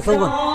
ទៅស៊ូ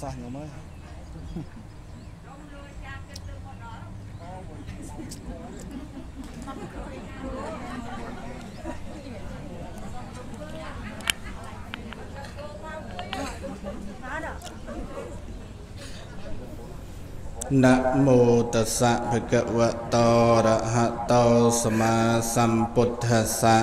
ស់សាយបាត់សោះញោមអើយ นะโมตัสสะภะคะวะโตอะระหะโตสัมมาสัมพุทธัสสะ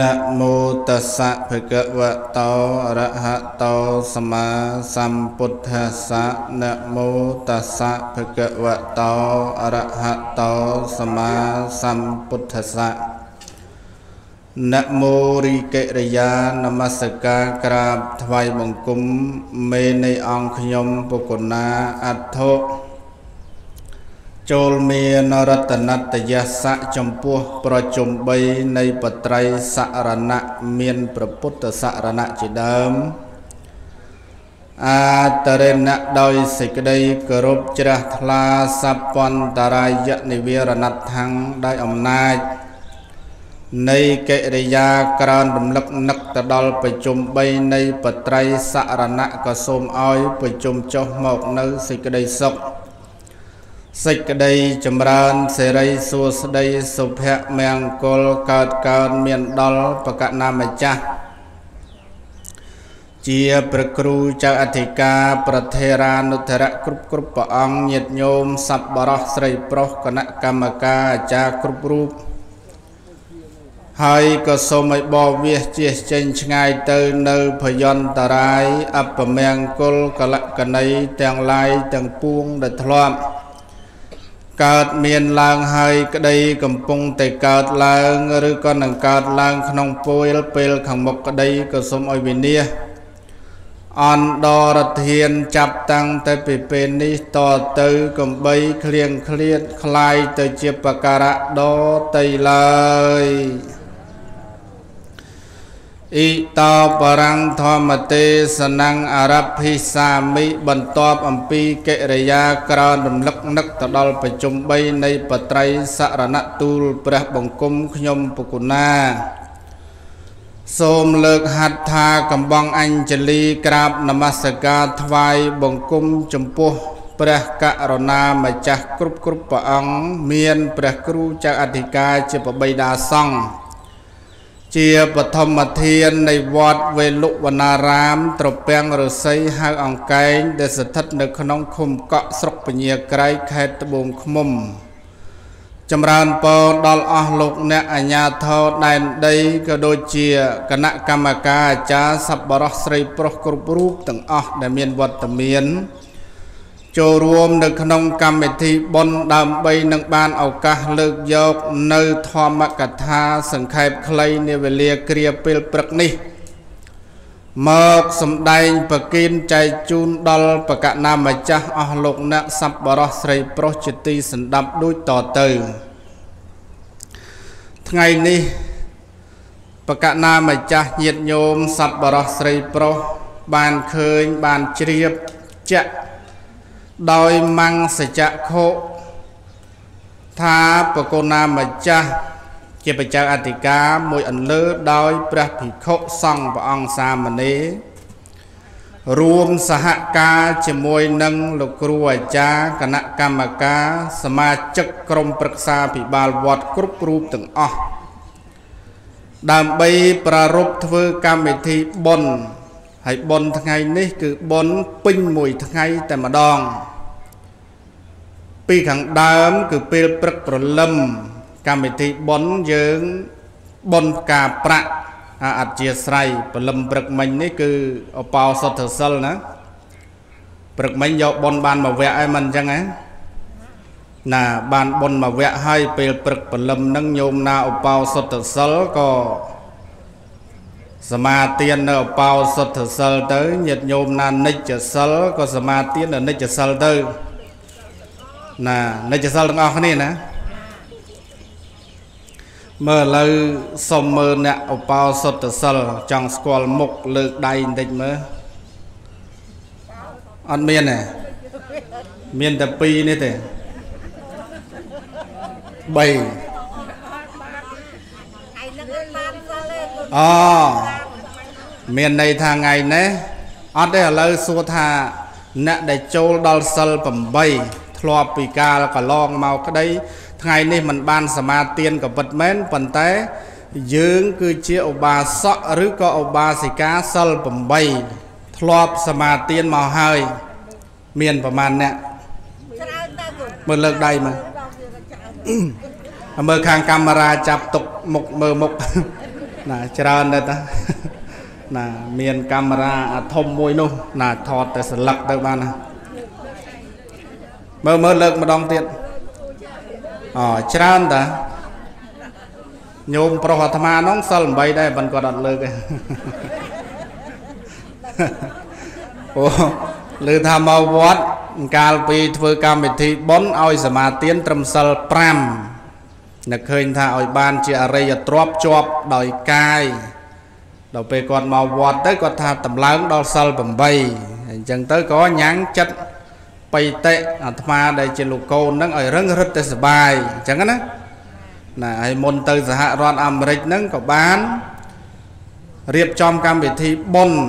នមោតស្សៈភគវតោអរហតោសម្មាសម្ពុទ្ធស្សៈនមោតស្សៈភគវតោអរហតោសម្មាសម្ពុទ្ធស្សៈនមោរិកិរិយានមស្ការក្រាបថ្វាយបង្គំមេនៃអង្គខ្ញុំពុគណាអត្ថោ ចូលមានរតនតយស័កចំពោះប្រជុំ3នៃបត្រៃសរណៈមានព្រះពុទ្ធសរណៈជាដើមអាតរណៈដោយសេចក្តីគោរពជ្រះថ្លាសពន្តរាយនិវារណដ្ឋังដោយអំណាចនៃកិរិយាក្រើនរំលឹកនឹកទៅដល់ប្រជុំ3នៃបត្រៃសរណៈក៏សូមឲ្យប្រជុំចុះមកនៅសេចក្តីសុខ សេចក្តីចម្រើនសេរីសួស្តីសុភមង្គលកើតកើតមានដល់បកណាម្ចាស់ជាព្រះគ្រូចៅអធិការប្រធេរានុធរៈគ្រប់គ្រប់ព្រះអង្គញាតិញោមសប្បុរសស្រីប្រុសគណៈកម្មការអាចារ្យគ្រប់រូបហើយក៏សូមឲ្យបបវាសជៀសចេញឆ្ងាយទៅនៅភយន្តរាយអពមង្គលកលកណីទាំងឡាយទាំងពួងដែលធ្លាប់ កើតមានឡើងហើយក្តីកំពុងតែកើតឡើងឬក៏នឹងកើតឡើងក្នុងពេលពេលខាងមុខក្តីក៏សូមឲ្យវិនិច្ឆ័យអន្តរធានចាប់តាំងតែពីពេលនេះតទៅកំបីឃ្លៀងឃ្លាតคลายទៅជាបការៈដតីឡើយ អ៊ីតោបរាំងធម្មទេសនំអរភិសាមិបន្ទាប់អំពីកិរិយាក្រោនរំលឹកនឹកទៅដល់ប្រជុំ3នៃបត្រៃសរណទូលព្រះបង្គំខ្ញុំពុគុណាសូមលើកហាត់ថាកំបងអញ្ជលីក្រាបនមស្ការថ្វាយបង្គំចំពោះព្រះករុណាម្ចាស់គ្រប់គ្រប់ព្រះអង្គមានព្រះគ្រូចៅអធិការជាបបិតាសង្ឃ ជាបឋមធាននៃវត្តវេលុវនារាម ត្រពាំងរស័យហៅអង្កែង ដែលស្ថិតនៅក្នុងឃុំកក់ស្រុកពញាក្រៃខេត្តត្បូងឃ្មុំ ចម្រើនពរដល់អស់លោកអ្នកអាជ្ញាធរដែនដីក៏ដូចជាគណៈកម្មការអាចារ្យសប្បុរសស្រីប្រុសគ្រប់រូបទាំងអស់ដែលមានវត្តមាន ចូលរួមនៅក្នុងកម្មវិធីបុណ្យដើម្បីនឹងបានឱកាសលើកយកនៅធម្មកថាសង្ខេបខ្លីនាវេលាគ្រាពេលព្រឹកនេះមកសំដែងប្រគិនចែកជូនដល់បកណាម្ចាស់អស់លោកអ្នកសប្បុរសស្រីប្រុសជាទីសន្តាប់ដូចតទៅថ្ងៃនេះបកណាម្ចាស់ញាតញោមសប្បុរសស្រីប្រុសបានឃើញបានជ្រាបចាក់ ដោយមង្សចក្ខុថាបកណាម្ចាស់ជាបច្ចៅអធិការមួយអន្លើដោយព្រះភិក្ខុសង្ឃព្រះអង្គសាមណេររួមសហការជាមួយនឹងលោកគ្រូអាចារ្យគណៈកម្មការសមាជិកក្រុមប្រឹក្សាពិបាលវត្តគ្រប់រូបទាំងអស់ដើម្បីប្រារព្ធធ្វើកម្មវិធីបុណ្យហើយបុណ្យថ្ងៃនេះគឺបុណ្យពេញមួយថ្ងៃតែម្ដង ពីខាងដើម គឺពេលព្រឹកព្រលឹមកម្មវិធីបុណ្យយើងបុណ្យផ្កាប្រាក់អធិស្រ័យព្រលឹមព្រឹកមិញនេះគឺអបោសុទ្ធសិលណាព្រឹកមិញយកបុណ្យបានមួយវគ្គឯងមិនអញ្ចឹងហ៎ណាបានបុណ្យមួយវគ្គហើយពេលព្រឹកព្រលឹមនឹងញោមណាឧបោសុទ្ធសិលក៏សមាទាននៅឧបោសុទ្ធសិលទៅញាតញោមណានិច្ចសិលក៏សមាទាននៅនិច្ចសិលទៅ ណានិច្ចសិលទាំងអស់គ្នាណាមើលឥឡូវសុំមើលអ្នកឧបោសុទ្ធសិលចង់ស្គាល់មុខលើកដៃបន្តិចមើលអត់មានទេមានតែ2នេះទេ3អូមានន័យថាថ្ងៃនេះអត់ទេឥឡូវសួរថាអ្នកដែលចូលដល់សិល8 ធ្លាប់ពីកាលកន្លងមកក្តីថ្ងៃនេះมันបានសមាទានក៏ពិតមែនប៉ុន្តែយើងគឺជាឧបាសកឬក៏ឧបាសិកាសិល8ធ្លាប់សមាទានមកហើយ មានប្រមាណអ្នកមើលលើកដៃមើលមើលខាងកាមេរ៉ាចាប់ទុកមុខមើលមុខណាច្រើនដែរតាណាមានកាមេរ៉ាអាធំមួយនោះណាថតតែស្លឹកទៅបានណា មើលមើលលើកម្ដងទៀតអូច្រើនតាញោមប្រុសអាត្មានោះសិល8ដែរប៉ុន្តែគាត់អត់លើកទេអូលើថាមកវត្តកាលពីធ្វើកម្មវិធីបុណ្យឲ្យសមាទានត្រឹមសិល5នឹកឃើញថាឲ្យបានជាអរិយទ្រព្យជាប់ដោយកាយដល់ពេលគាត់មកវត្តទៅគាត់ថាតម្លើងដល់សិល8អញ្ចឹងទៅក៏ញ៉ាំងចិត្ត បៃតិអាត្មាដែលជាលោកកូនហ្នឹងឲ្យរឹងរឹតតែសុបាយអញ្ចឹងណាណាហើយមុនទៅសហរដ្ឋអាមេរិកហ្នឹងក៏បានរៀបចំកម្មវិធីបុណ្យ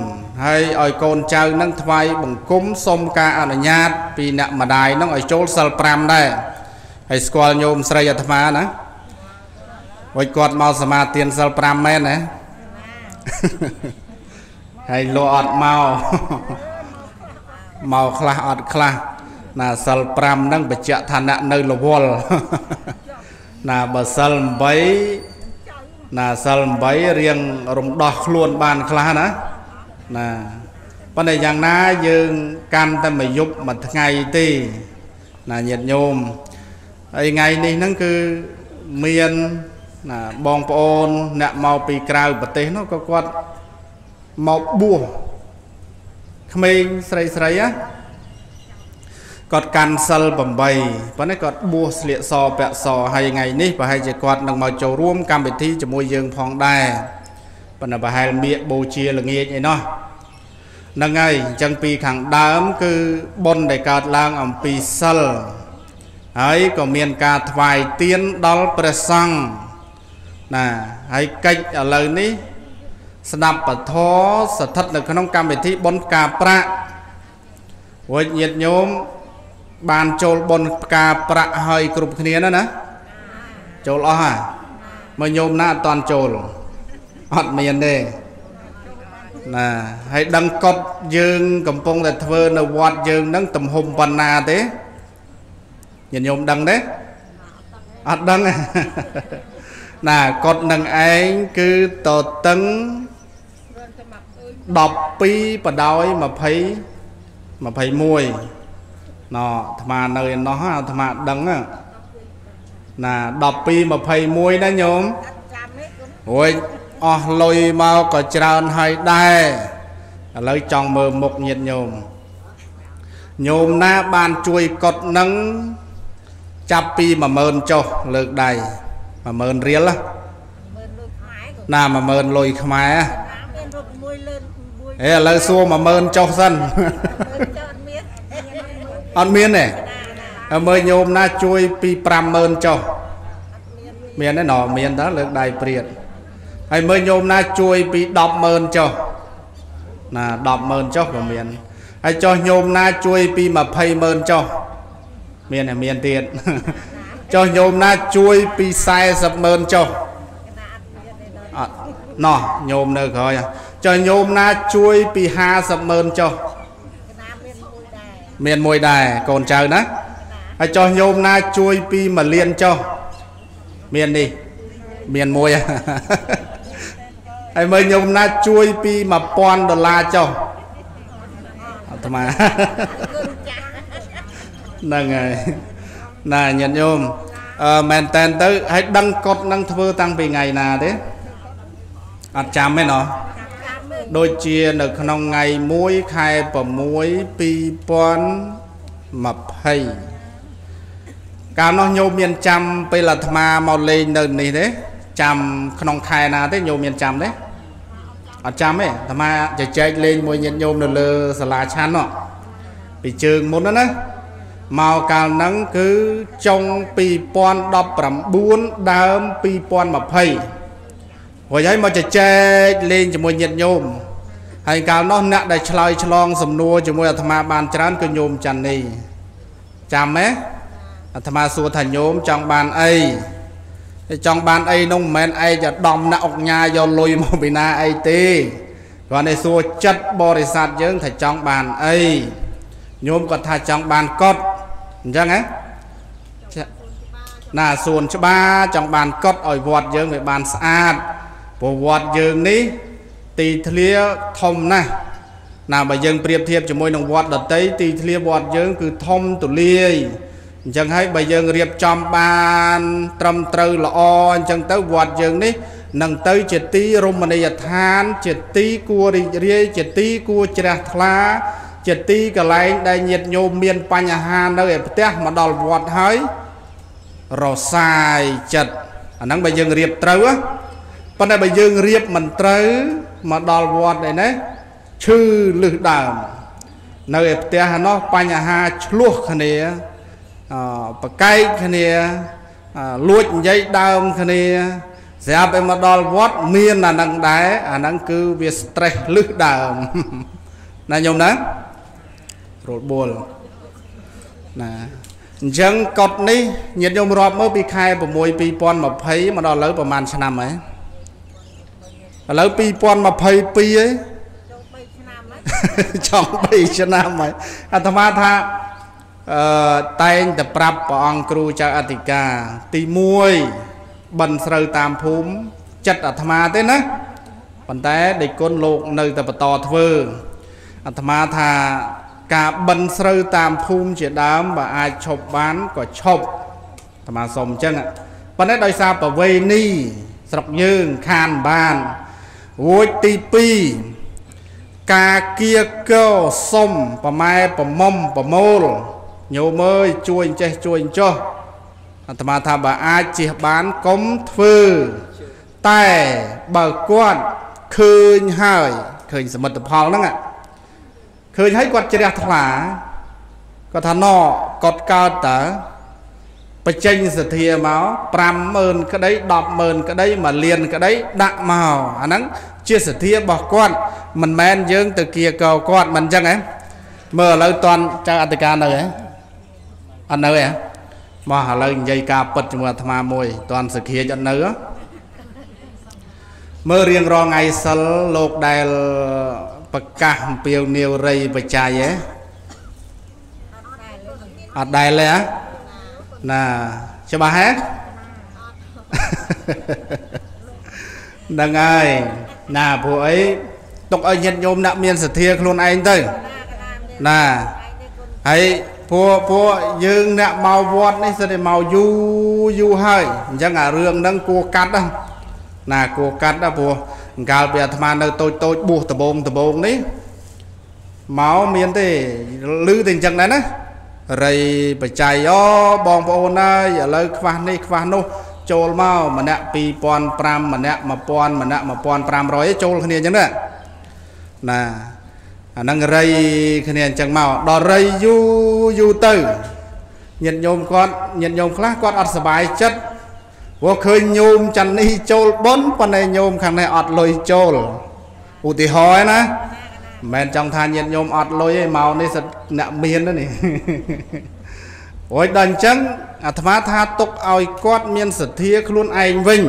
ហើយឲ្យកូនចៅនឹងថ្វាយបង្គំសុំការអនុញ្ញាត ពីអ្នកម្ដាយនឹងឲ្យចូលសិល5ដែរហើយស្គាល់ញោមស្រីអាត្មាណាវិញគាត់មកសមាទានសិល5មែនណាហើយលោអត់មកមកខ្លះអត់ខ្លះ ណាសិល5ហ្នឹងបញ្ជាក់ឋានៈនៅលវលណាបើសិល8ណាសិល8រៀងរំដោះខ្លួនបានខ្លះណាណាប៉ុន្តែយ៉ាងណាយើងកាន់តែមួយយប់មួយថ្ងៃទេណាញាតិញោមហើយថ្ងៃនេះហ្នឹងគឺមានណាបងប្អូនអ្នកមកពីក្រៅប្រទេសនោះក៏គាត់មកបួសក្មេងស្រីស្រីណា គាត់កាន់សិល8ប៉ុន្តែគាត់បួសស្លៀកសពាក់សហើយថ្ងៃនេះប្រហែលជាគាត់នឹងមកចូលរួមកម្មវិធីជាមួយយើងផងដែរប៉ុន្តែប្រហែលមៀកបូជាល្ងាចអីណោះហ្នឹងហើយអញ្ចឹងពីខាងដើម គឺបុណ្យដែលកើតឡើងអំពីសិលហើយក៏មានការថ្វាយទៀនដល់ព្រះសង្ឃណាហើយកិច្ចឥឡូវនេះ ស្ដាប់ពធស្ថិតនៅក្នុងកម្មវិធីបុណ្យផ្កាប្រាក់វិញ្ញាតិញោម បានចូលបុណ្យផ្កាប្រាក់ហើយគ្រប់គ្នាណាណាចូលអស់ហ่าមកញោមណាអត់តាន់ចូលអត់មានទេណាហើយដឹងកត់យើង កំពុងតែធ្វើនៅវត្តយើងហ្នឹងទំហំប៉ុណ្ណាទេញាតិញោមដឹងទេអត់ដឹងទេណាកត់នឹងឯងគឺតតឹង12បដោយ20 21 ណអាត្មានៅឯណោះអាត្មាដឹងណាណា12 21ណាញោមរួចអស់លុយមកក៏ច្រើនហើយដែរឥឡូវចង់មើលមុខញាតញោមញោមណាបានជួយកត់នឹងចាប់ពី10000ចុះលើកដៃ10000រៀលណាណា10000លុយខ្មែរហេឥឡូវសួរ10000ចុះសិន អត់មានទេហើយមើលញោមណាជួយពី50000ចុះមានទេណមានតើលើកដៃព្រាតហើយមើលញោមណាជួយពី100,000ចុះណា100,000ចុះក៏មានហើយចុះញោមណាជួយពី20,000ចុះមានតែមានទៀតចុះញោមណាជួយពី40,000ចុះអត់ណោះញោមនៅក្រោយចុះញោមណាជួយពី50,000ចុះ មានមួយដែរកូនចៅណាហើយចុះញោមណាជួយពី1លានចុះមាននេះមានមួយហើយមើលញោមណាជួយពី1000ដុល្លារចុះអាត្មាហ្នឹងហើយណាញាតិញោមអឺមែនតែនទៅហើយដឹងកត់នឹងធ្វើតាំងពីថ្ងៃណាទេអត់ចាំទេណោះ ដូចជានៅក្នុងថ្ងៃ1ខែ6 2020កាលនោះញោមមានចាំពេលអាត្មាមកលេងនៅនេះទេចាំក្នុងខែណាទេញោមមានចាំទេអត់ចាំទេអាត្មាជជែកលេងមួយញាតិញោមនៅលើសាលាឆាន់នោះពីជើងមុនណាមកកាលហ្នឹងគឺចុង2019ដើម2020 រួចហើយមកជជែកលេងជាមួយញាតិញោមហើយកាលនោះអ្នកដែលឆ្លើយឆ្លងសំណួរជាមួយអាត្មាបានច្រើនគឺញោមច័ន្ទនីចាំទេអាត្មាសួរថាញោមចង់បានអីចង់បានអីនោះមិនមែនឯងจะដំណាក់អុកញ៉ាយកលុយមកពីណាអីទេគ្រាន់តែសួរចិត្តបរិស័ទយើងថាចង់បានអីញោមគាត់ថាចង់បានកត់អញ្ចឹងហ៎ណាសួនច្បារចង់បានកត់ឲ្យវត្តយើងវាបានស្អាត ព្រោះវត្តយើងនេះទីធ្លាធំណាស់ណាបើយើងប្រៀបធៀបជាមួយនឹងវត្តដតីទីធ្លាវត្តយើង គឺធំទូលាយអញ្ចឹងហើយបើយើងរៀបចំបាន ត្រឹមត្រូវល្អអញ្ចឹងទៅវត្តយើងនេះនឹងទៅជាទីរមណីយដ្ឋាន ជាទីគួររីករាយជាទីគួរជ្រះថ្លាជាទីកន្លែងដែលញាតិញោមមានបញ្ហានៅឯផ្ទះមកដល់វត្តហើយរសាយចិត្តអាហ្នឹងបើយើងរៀបត្រូវ ប៉ុន្តែបើយើងរៀបមិនត្រូវមកដល់វត្តឯនេះឈឺលឹះដើមនៅឯផ្ទះនោះបញ្ហាឆ្លោះគ្នាប្រកែកគ្នាលួចនិយាយដើមគ្នាស្រាប់តែមកដល់វត្តមានអានឹងដែរអានឹងគឺវា stress លឹះដើមណាញោមណារបួលណាអញ្ចឹងកត់នេះញាតិញោមរាប់មើលពីខែ6 2020មកដល់ឥឡូវប្រហែលឆ្នាំហើយ ឥឡូវ2022ហើយចង់3ឆ្នាំហើយអាត្មាថាអឺតែងតែប្រាប់ព្រះអង្គគ្រូចៅអធិការទី1បិណ្ឌស្រូវតាមភូមិចិត្តអាត្មាទេណាប៉ុន្តែដេចគុណលោកនៅតែបន្តធ្វើអាត្មាថាការបិណ្ឌស្រូវតាមភូមិជាដើមបើអាចឈប់បានក៏ឈប់អាត្មាសុំអញ្ចឹងប៉ុន្តែដោយសារប្រវេណីស្រុកយើងខានបាន រួចទី2ការគៀកោសុំប្រម៉ែប្រមុំប្រមូលញោមអើយជួយអញ្ចេះជួយអញ្ចោះអាត្មាថាបើអាចជិះបានកុំធ្វើតែបើគាត់ឃើញហើយឃើញសមិទ្ធផលហ្នឹងឃើញហើយគាត់ជ្រះថ្លាគាត់ថាណគាត់កើតតើ បញ្ចេញសទ្ធាមក50000ក្តី100000ក្តី1លានក្តីដាក់មកអាហ្នឹងជាសទ្ធារបស់គាត់មិនមែនយើង ទៅគៀកោគាត់មិនអញ្ចឹងហ៎មើលឥឡូវតន់ចៅអធិការនៅហ៎អត់នៅហ៎មកឥឡូវនិយាយការពិតជាមួយអាត្មាមួយតន់សក្រាចអត់នៅមើលរៀងរាល់ថ្ងៃសិលលោកដែលប្រកាសអំពាវនាវរៃបច្ច័យហ៎អត់ដែលទេហ៎ ណាច្បាស់ហ៎ហ្នឹងហើយណាព្រោះអីទុកឲ្យញាតិញោមអ្នកមានសទ្ធាខ្លួនឯងទៅណាហើយព្រោះព្រោះយើងអ្នកមកវត្តនេះសិតតែមកយូរយូរហើយអញ្ចឹងអារឿងហ្នឹងគួរកាត់ណាណាគួរកាត់ណាព្រោះអង្កាលពីអាត្មានៅតូចតូចបួសដបងដបងនេះមកមានទេឮតែអញ្ចឹងដែរណា រៃបច្ច័យអូបងប្អូនអើយឥឡូវខ្វះនេះខ្វះនោះ ចូលមកម្នាក់2005ម្នាក់1000ម្នាក់1500ឯងចូលគ្នាអញ្ចឹងណាណាអាហ្នឹងរៃគ្នាអញ្ចឹងមកដល់រៃយូរយូរទៅញាតិញោមគាត់ញាតិញោមខ្លះគាត់អត់សុបាយចិត្តព្រោះឃើញញោមច័ន្ទនេះចូលប៉ុនប៉ុន្តែញោមខាងនេះអត់លុយចូលឧទាហរណ៍ណា មិនមែនចង់ថាញាតិញោមអត់លុយទេមកនេះសិតអ្នកមានទេនេះអូយដល់អញ្ចឹងអាត្មាថាទុកឲ្យគាត់មានសទ្ធាខ្លួនឯងវិញ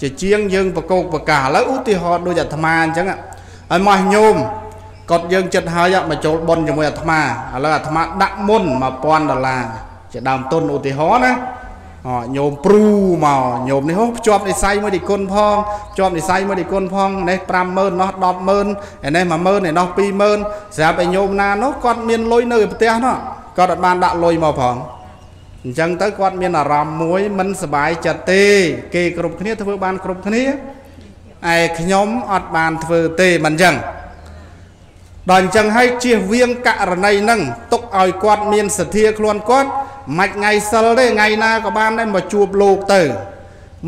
ជាជាងយើងបកោកប្រកាសឥឡូវឧទាហរណ៍ដូចអាត្មាអញ្ចឹងឲ្យមកញោមគាត់យើងចិត្តហើយមកចូលប៉ុនជាមួយអាត្មាឥឡូវអាត្មាដាក់មុន1000ដុល្លារជាដើមទុនឧទាហរណ៍ណាអូ ញោមព្រូមកញោមនេះហូភ្ជាប់និស័យមួយទីគុណផងភ្ជាប់និស័យមួយទីគុណផងនេះ50000នោះ100000ឯនេះ10000ឯនោះ20000ស្រាប់ឯញោមណានោះគាត់មានលុយនៅឯផ្ទះនោះគាត់អត់បានដាក់លុយមកផងអញ្ចឹងទៅគាត់មានអារម្មណ៍មួយមិនសบายចិត្តទេ គេគ្រប់គ្នាធ្វើបានគ្រប់គ្នាឯខ្ញុំអត់បានធ្វើទេមិនអញ្ចឹងដល់អញ្ចឹងហើយជៀសវាងករណីហ្នឹងទុកឲ្យគាត់មានសទ្ធាខ្លួនគាត់ មិនថ្ងៃសិលទេថ្ងៃណាក៏បានដែរមកជួបលោកទៅ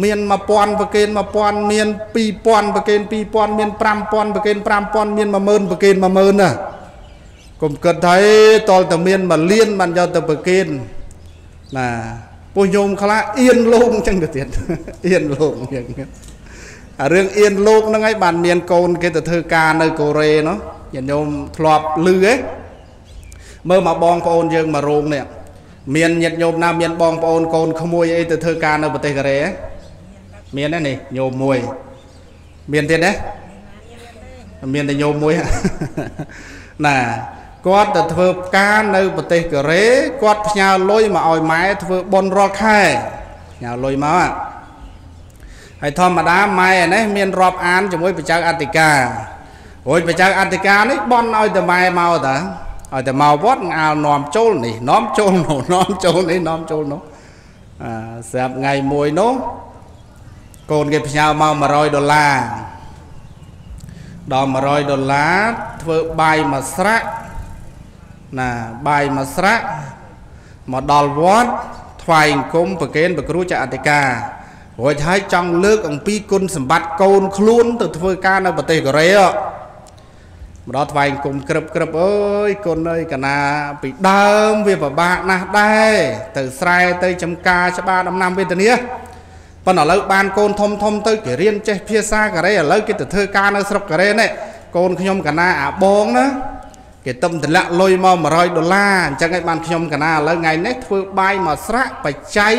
មាន1000ប្រកេន1000មាន2000ប្រកេន2000មាន5000ប្រកេន5000មាន10000ប្រកេន10000ណាកុំគិតថាតលតែមាន1លានបានយកទៅប្រកេនណាពួកញោមខ្លះអៀនលោកអញ្ចឹងទៅទៀតអៀនលោកអញ្ចឹងអារឿងអៀនលោកហ្នឹងឯងបានមានកូនគេទៅធ្វើការនៅកូរ៉េនោះញាតិញោមធ្លាប់លឺឯងមើលមកបងប្អូនយើងមករោងនេះ មានញាតិញោមណាមានបងប្អូនកូនក្មួយអីទៅធ្វើការនៅប្រទេសកូរ៉េមានទេនេះញោមមួយមានទៀតទេមានតែញោមមួយណាគាត់ទៅធ្វើការនៅប្រទេសកូរ៉េគាត់ផ្ញើលុយមកឲ្យម៉ែធ្វើបុណ្យរាល់ខែផ្ញើលុយមកហើយធម្មតាម៉ែនេះមានរាប់អានជាមួយបច្ចេកអធិការរួចបច្ចេកអធិការនេះបន់ឲ្យតែម៉ែមកតា ឲ្យតែមកវត្តអាលនាំចូលនេះនាំចូលនោះនាំចូលនេះនាំចូលនោះអាស្រាប់ថ្ងៃមួយនោះកូនគេផ្ញើមក100ដុល្លារដល់100ដុល្លារធ្វើបាយមួយស្រាក់ណាបាយមួយស្រាក់មកដល់វត្តថ្វាយអង្គមប្រគេនប្រគ្រូចអធិការរួចហើយចង់លើកអំពីគុណសម្បត្តិកូនខ្លួនទៅធ្វើការនៅប្រទេសកូរ៉េ ម្ដងថ្វាយអង្គមក្រឹបក្រឹបអើយគុណអើយកណាពីដើមវាពិបាកណាស់ដែរទៅស្រែទៅចំការច្បារដំណាំវេទនាប៉ុន្តែឥឡូវបានកូនធំធំទៅគេរៀនចេះភាសាកូរ៉េឥឡូវគេទៅធ្វើការនៅស្រុកកូរ៉េនេះកូនខ្ញុំកណាអាបងណាគេទំតម្លាក់លុយមក100ដុល្លារអញ្ចឹងឯងបានខ្ញុំកណាឥឡូវថ្ងៃនេះធ្វើបាយមកស្រាក់បច្ច័យ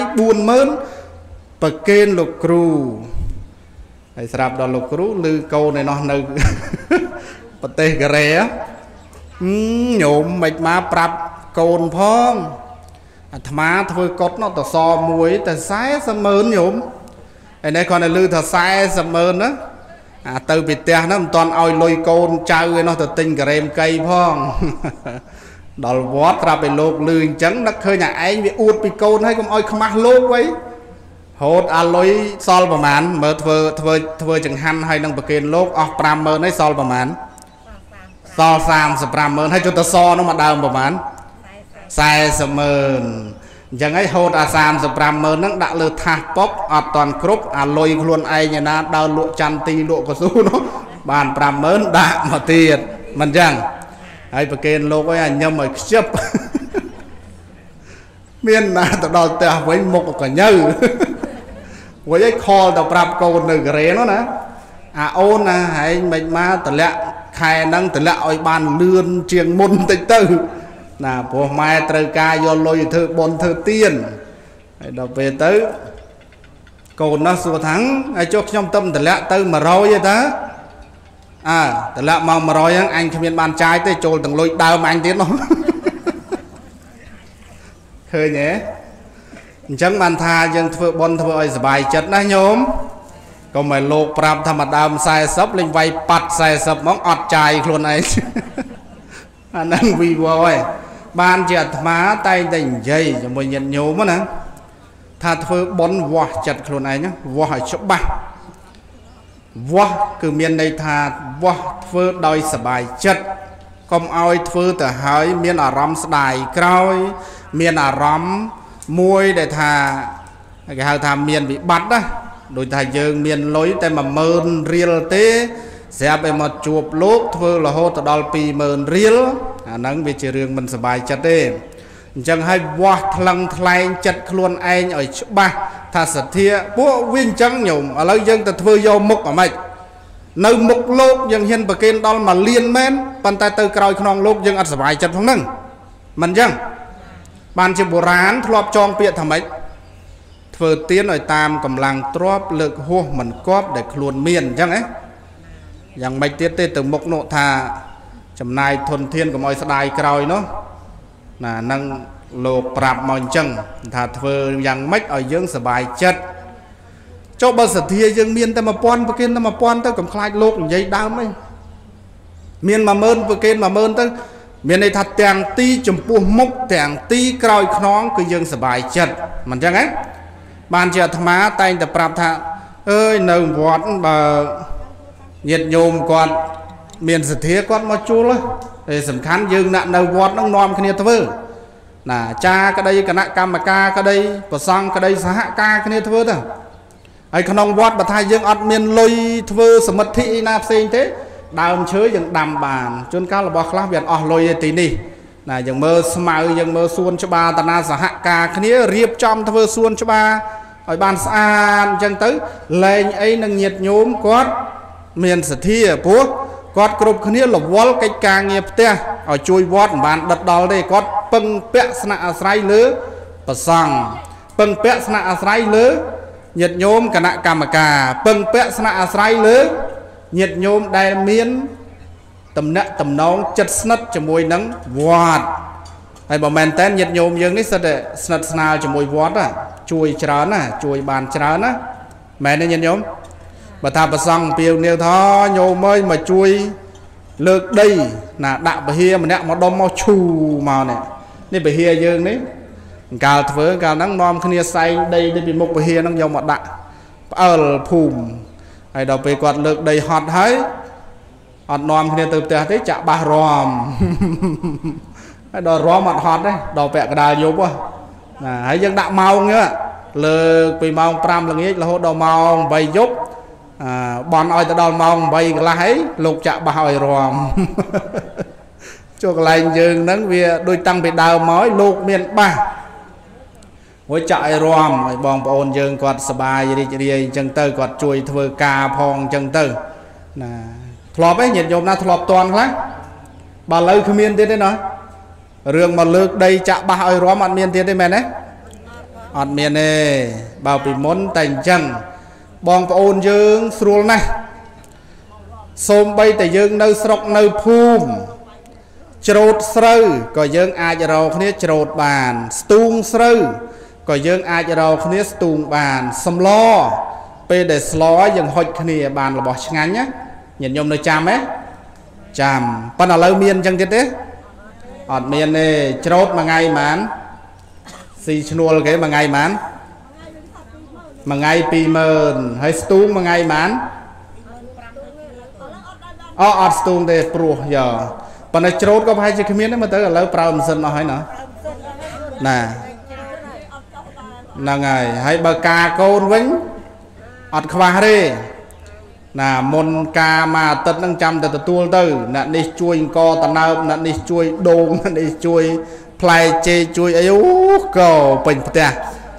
40000ប្រគេនលោកគ្រូហើយស្រាប់ដល់លោកគ្រូឬកូនឯនោះនៅ ប្រទេសកូរ៉េញោមមិនមកប្រាប់កូនផងអាត្មាធ្វើកុដនោះតសមួយតែ40ម៉ឺនញោមឯនេះគាត់ទៅលឺថា40ម៉ឺនណាអាទៅពីផ្ទះហ្នឹងមិនតាន់ឲ្យលុយកូនចៅឯនោះទៅទិញការ៉េមកៃផងដល់វត្តត្រាប់ឲ្យលោកលឺអញ្ចឹងនឹកឃើញអាឯងវាអួតពីកូនហើយកុំឲ្យខ្មាស់លោកវៃហូតអាលុយសល់ប្រមាណមើលធ្វើធ្វើធ្វើចង្ហាន់ហើយនឹងប្រគេនលោកអស់50000ហើយសល់ប្រមាណ សល់35000ហើយចុះទៅសនោះមកដើមប្រមាណ40ម៉ឺនអញ្ចឹងហើយហូតអា35ម៉ឺនហ្នឹងដាក់លើថាសប៉ុកអត់តាន់គ្រប់អាលុយខ្លួនឯងឯណាដើរលក់ចន្ទទីលក់កស៊ូនោះបាន50000ដាក់មកទៀតមិនអញ្ចឹងហើយប្រគេនលោកអើយញឹមឲ្យខ្ជិបមានណាទៅដល់ផ្ទះវិញមុខកញើវិញឲ្យខលទៅប្រាប់កូននៅកូរ៉េនោះណាអាអូនណាហែងមិនមកតម្លាក់ ខែហ្នឹងតម្លាក់ឲ្យបានលឿនជាងមុនតិចទៅ ណាព្រោះម៉ែត្រូវការយកលុយធ្វើបន់ធ្វើទៀនហើយដល់ពេលទៅកូននោះសួរថាឲ្យចុះខ្ញុំទៅតម្លាក់ទៅ100ទេតើអើតម្លាក់មក100ហ្នឹងអញគ្មានបានចាយទេចូលទាំងលុយដើមអញទៀតនោះឃើញទេអញ្ចឹងបានថាយើងធ្វើបុណ្យធ្វើឲ្យសុបាយចិត្តណាញោម កុំឲ្យលោកប្រាប់ថាមកដើម40លេងវាយប៉ាត់40មកអត់ចាយខ្លួនឯងអាហ្នឹងវីវហើយបានជាអាត្មាតែងតែនិយាយជាមួយញាតិញោមណាថាធ្វើបុណ្យវាស់ចិត្តខ្លួនឯងវាស់ឲ្យច្បាស់វាស់គឺមានន័យថាវាស់ធ្វើដោយសบายចិត្តកុំឲ្យធ្វើទៅហើយមានអារម្មណ៍ស្ដាយក្រោយ មានអារម្មណ៍មួយដែលថាគេហៅថាមានវិបត្តិណា ដូចថាយើងមានលុយតែ10000រៀលទេស្រាប់ឲ្យមកជួបលោកធ្វើរហូតទៅដល់20000រៀលអាហ្នឹងវាជារឿងមិនសុបាយចិត្តទេអញ្ចឹងឲ្យវាស់ថ្លឹងថ្លែងចិត្តខ្លួនឯងឲ្យច្បាស់ថាសទ្ធាពួកវាអញ្ចឹងញោមឥឡូវយើងទៅធ្វើយកមុខអាម៉េចនៅមុខលោកយើងហ៊ានប្រគេនដល់មួយលានមែនប៉ុន្តែទៅក្រោយខ្នងលោកយើងអត់សុបាយចិត្តផងហ្នឹងមិនអញ្ចឹងបានជាបុរាណធ្លាប់ចងពាក្យថាម៉េច ធ្វើទៀនឲ្យតាមកម្លាំងទ្របលើកហួសមិនគប់ដែលខ្លួនមានអញ្ចឹងហ៎យ៉ាងម៉េចទៀតទេទៅមុខនោះថាចំណាយធនធានកុំឲ្យស្ដាយក្រោយនោះណានឹងលោកប្រាប់មកអញ្ចឹងថាធ្វើយ៉ាងម៉េចឲ្យយើងសុបាយចិត្តចុះបើសទ្ធាយើងមានតែ1000ប្រគិនតែ1000ទៅកុំខ្លាចលោកនិយាយដើមឯងមាន10000ប្រគិន10000ទៅមានន័យថាទាំងទីចំពោះមុខទាំងទីក្រោយខ្នងគឺយើងសុបាយចិត្តមិនអញ្ចឹងហ៎ បានជាអាត្មាតែងតែប្រាប់ថាអើយនៅវត្តបើញាតិញោមគាត់មានសទ្ធាគាត់មកជួលតែសំខាន់យើងអ្នកនៅវត្តនឹងនាំគ្នាធ្វើណាចាក្តីគណៈកម្មការក្តីប្រសង់ក្តីសហការគ្នាធ្វើទៅហើយក្នុងវត្តបើថាយើងអត់មានលុយធ្វើសមិទ្ធិឯណាផ្សេងទេដើមឈើយើងដាំបានជួនកាលរបស់ខ្លះវាអស់លុយឯទីនេះ ណាយើងមើលស្មៅយើងមើលសួនច្បារតាណាសហការគ្នារៀបចំធ្វើសួនច្បារឲ្យបានស្អាតអញ្ចឹងទៅលែងអីនឹងញាតញោមគាត់មានសទ្ធាព្រោះគាត់គ្រប់គ្នារវល់កិច្ចការងារផ្ទះឲ្យជួយវត្តមិនបានដិតដល់ទេគាត់ពឹងពាក់ស្នាក់អាស្រ័យលើប្រសង់ពឹងពាក់ស្នាក់អាស្រ័យលើញាតិញោមគណៈកម្មការពឹងពាក់ស្នាក់អាស្រ័យលើញាតិញោមដែលមាន តំណែងតំណងចិត្តស្និទ្ធជាមួយនឹងវត្តហើយបើមែនតែនញាតិញោមយើងនេះសិតតែស្និទ្ធស្នាលជាមួយវត្តជួយច្រើនណាជួយបានច្រើនណាមែនទេញាតិញោមបើថាប្រសង់ពីវនាវថាញោមអើយមកជួយលើកដីណាដាក់ពហិម្នាក់មកដុំមកឈូមកនេះនេះពហិយើងនេះកាលធ្វើកាលហ្នឹងនាំគ្នាសែងដីទៅពីមុខពហិហ្នឹងយកមកដាក់ផ្អើលភូមិហើយដល់ពេលគាត់លើកដីហត់ហើយ អត់នាំគ្នាទៅផ្ទះទេចាក់បាសរំហើយដល់រំអត់ហត់ទេដល់ពាក់កដាលយប់ណាហើយយើងដាក់ម៉ោងហ្នឹងលើកពីម៉ោង5ល្ងាចរហូតដល់ម៉ោង8យប់អឺបន់ឲ្យទៅដល់ម៉ោង8កន្លះហើយលោកចាក់បោះឲ្យរំចូលកន្លែងយើងហ្នឹងវាដូចតាំងពីដើមមកឲ្យលោកមានបាសមួយចាក់ឲ្យរំឲ្យបងប្អូនយើងគាត់សបាយរីករាយអញ្ចឹងទៅគាត់ជួយធ្វើការផងអញ្ចឹងទៅណា ធ្លាប់ឯងញាតិញោមណាធ្លាប់តន់ខ្លះបើលើគ្មានទៀតទេណារឿងមកលើកដីចាក់បាសឲ្យរំអត់មានទៀតទេមែនទេអត់មានទេបើពីមុនតែអញ្ចឹងបងប្អូនយើងស្រួលណាស់សូម្បីតែយើងនៅស្រុកនៅភូមិច្រូតស្រូវក៏យើងអាចរកគ្នាច្រូតបាន ស្ទូងស្រូវក៏យើងអាចរកគ្នាស្ទូងបាន សម្លពេលដែលស្លយើងហុចគ្នាបានរបស់ឆ្ងាញ់ណា ញាតិញោមនៅចាំទេចាំប៉ុន្តែឥឡូវមានអញ្ចឹងទៀតទេអត់មានទេច្រូតមួយថ្ងៃហ្មងស៊ីឈ្នួលគេមួយថ្ងៃហ្មងមួយថ្ងៃ20000ហើយស្ទូងមួយថ្ងៃប៉ុន្មានអូអត់ស្ទូងទេព្រោះយោប៉ុន្តែច្រូតក៏ប្រហែលជាគ្មានទេមើលទៅឥឡូវប្រើម៉ាស៊ីនអស់ហើយណាណាហ្នឹងហើយហើយបើការកូនវិញអត់ខ្វះទេ ណាមុនការមួយអាទិត្យហ្នឹងចាំតែទទួលទៅអ្នកនេះជួយអង្គតណើបអ្នកនេះជួយដូងអ្នកនេះជួយផ្លែជេជួយអីអូក៏ពេញផ្ទះ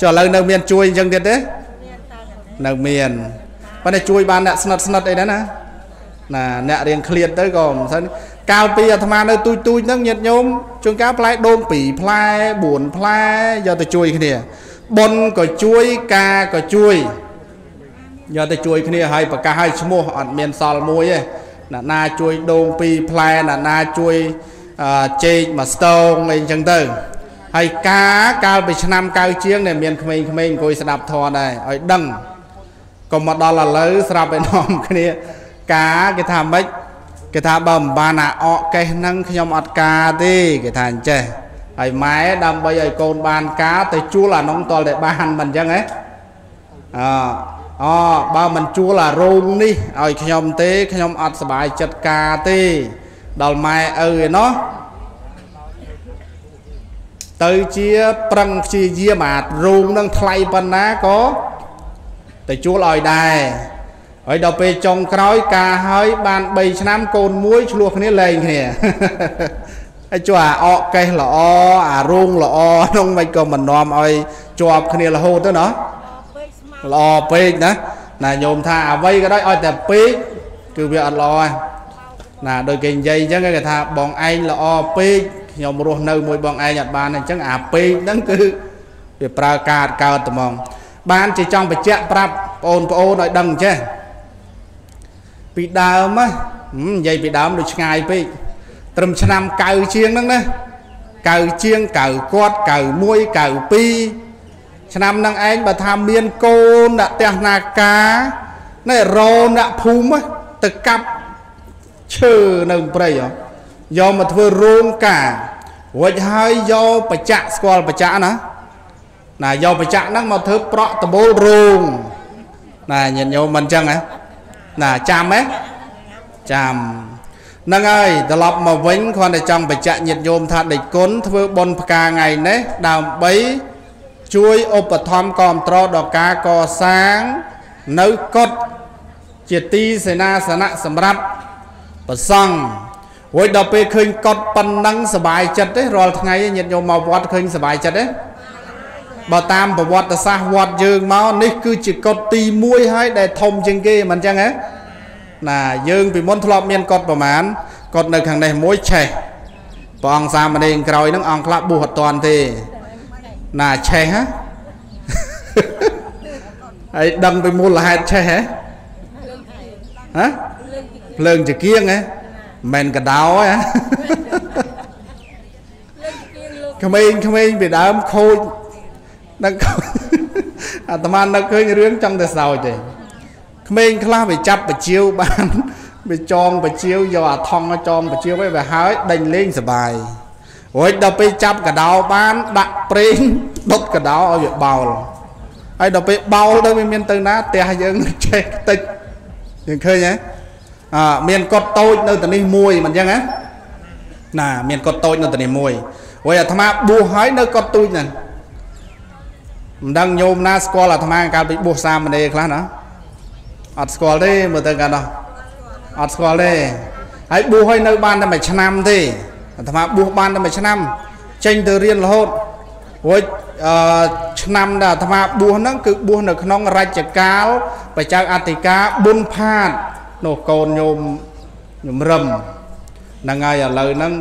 ចុះឥឡូវនៅមានជួយអញ្ចឹងទៀតទេនៅមានប៉ុន្តែជួយបានអ្នកស្និទ្ធស្និទ្ធអីដែរណាណាអ្នករៀងឃ្លាតទៅក៏មិនសិនកាលពីអាត្មានៅទូចទូចហ្នឹងញាតញោមជួនកាលផ្លែដូង2ផ្លែ4ផ្លែយកទៅជួយគ្នាបុណ្យក៏ជួយការក៏ជួយ យកទៅជួយគ្នាហើយប្រកាសឲ្យឈ្មោះអត់មានសល់មួយទេអ្នកណាជួយដូងពីរផ្លែអ្នកណាជួយអឺចេកមួយស្ទងអីចឹងទៅហើយការកាលពីឆ្នាំកៅជាងដែលមានក្មេងៗអង្គុយស្ដាប់ធម៌ដែរឲ្យដឹងកុំមកដល់ឥឡូវស្រាប់ឯនាំគ្នា ការគេថាម៉េចគេថាបើមិនបានអាអកកេះហ្នឹងខ្ញុំអត់ការទេគេថាអញ្ចេះហើយម៉ែដើម្បីឲ្យកូនបានការទៅជួលអានោះតលតែបានមិនអញ្ចឹងហ៎អ អូបើមិនជួលអារោងនេះឲ្យខ្ញុំទេខ្ញុំអត់សบายចិត្តការទេដល់ម៉ែឪឯណោះទៅជាប្រឹងព្យាយាមអារោងនឹងថ្លៃប៉ុណ្ណាក៏ទៅជួលឲ្យដែរហើយដល់ពេលចុងក្រោយការហើយបាន3ឆ្នាំកូនមួយឆ្លោះគ្នាលែងគ្នាហើយជួអាអកកេះល្អអារោងល្អនោះមិនក៏មិននាំឲ្យជាប់គ្នារហូតទៅណោះ ល្អពេកណាណាញោមថាអ្វីក៏ដោយឲ្យតែពេកគឺវាអត់ល្អទេណាដូចគេនិយាយអញ្ចឹងគេថាបងឯងល្អពេកខ្ញុំរស់នៅមួយបងឯងអត់បានអញ្ចឹងអាពេកហ្នឹងគឺវាប្រើការអត់កើតត្មងបានជាចង់បញ្ជាក់ប្រាប់បងប្អូនឲ្យដឹងចេះពីដើមណានិយាយពីដើមដូចឆ្ងាយពេកត្រឹមឆ្នាំ9ជាងហ្នឹងណា9ជាង9គាត់91 92 ឆ្នាំហ្នឹងឯងបើថាមានកូនដាក់ផ្ទះនាការណែរោអ្នកភូមិទៅកាប់ឈើនៅព្រៃយកមកធ្វើរោងការរួចហើយយកបច្ចៈស្គាល់បច្ចៈណាណាយកបច្ចៈហ្នឹងមកធ្វើប្រក់ដបូលរោងណាញាតិញោមមិនអញ្ចឹងហ៎ណាចាំហ៎ចាំហ្នឹងហើយត្រឡប់មកវិញគ្រាន់តែចង់បច្ចៈញាតិញោមថាដេចគុណធ្វើបុណ្យផ្កាថ្ងៃនេះដើម្បី ជួយឧបត្ថម្ភគ្រប់គ្រងដល់ការកសាងនៅកុដជាទីសេនាសនៈសម្រាប់ប្រសង់រួចដល់ពេលឃើញកុដប៉ុណ្ណឹងសบายចិត្តទេរាល់ថ្ងៃញាតិញោមមកវត្តឃើញសบายចិត្តទេបើតាមប្រវត្តិសាស្ត្រវត្តយើងមកនេះគឺជាកុដទី1ហើយដែលធំជាងគេមិនអញ្ចឹងហ៎ណាយើងពីមុនធ្លាប់មានកុដប្រមាណកុដនៅខាងនេះមួយឆេះព្រះអង្គសាមណេរក្រោយហ្នឹងអង្គខ្លះបួសអត់តាន់ទេ ណាឆេះហ៎ហើយដឹងពីមូលហេតុឆេះហ៎ហ៎ភ្លើងចង្គៀងហ៎មិនមែនកដោហ៎ក្មេងក្មេងពីដើមខូចនឹកអាត្មានឹកឃើញរឿងចង់តែសោចទេក្មេងខ្លះវាចាប់បជាវបានវាចងបជាវយកអាថងចងបជាវឲ្យវាហើយដេញលេងសបាយ រួចដល់ពេលចាប់កដោបានដាក់ប្រេងដុតកដោឲ្យវាបោលហើយដល់ពេលបោលទៅវាមានទៅណាផ្ទះយើងចេះតិចយើងឃើញហ៎អឺមានកត់តូចនៅទីនេះមួយមិនអញ្ចឹងណាណាមានកត់តូចនៅទីនេះមួយហើយអាត្មាបួសហើយនៅកត់ទូចហ្នឹងមិនដឹងញោមណាស្គាល់អាត្មាកាលពីបួសសាមណេរខ្លះណាអត់ស្គាល់ទេមើលទៅកាលនោះអត់ស្គាល់ទេហើយបួសហើយនៅបានតែមួយឆ្នាំទេ អាត្មាបួសបានតែមួយឆ្នាំ ចេញទៅរៀនរហូតរួចអឺឆ្នាំដែលអាត្មាបួសហ្នឹងគឺបួសនៅក្នុងរជ្ជកាលបច្ចៅអធិការប៊ុនផាតនោះកូនញោមញោមរឹមហ្នឹងហើយឥឡូវហ្នឹង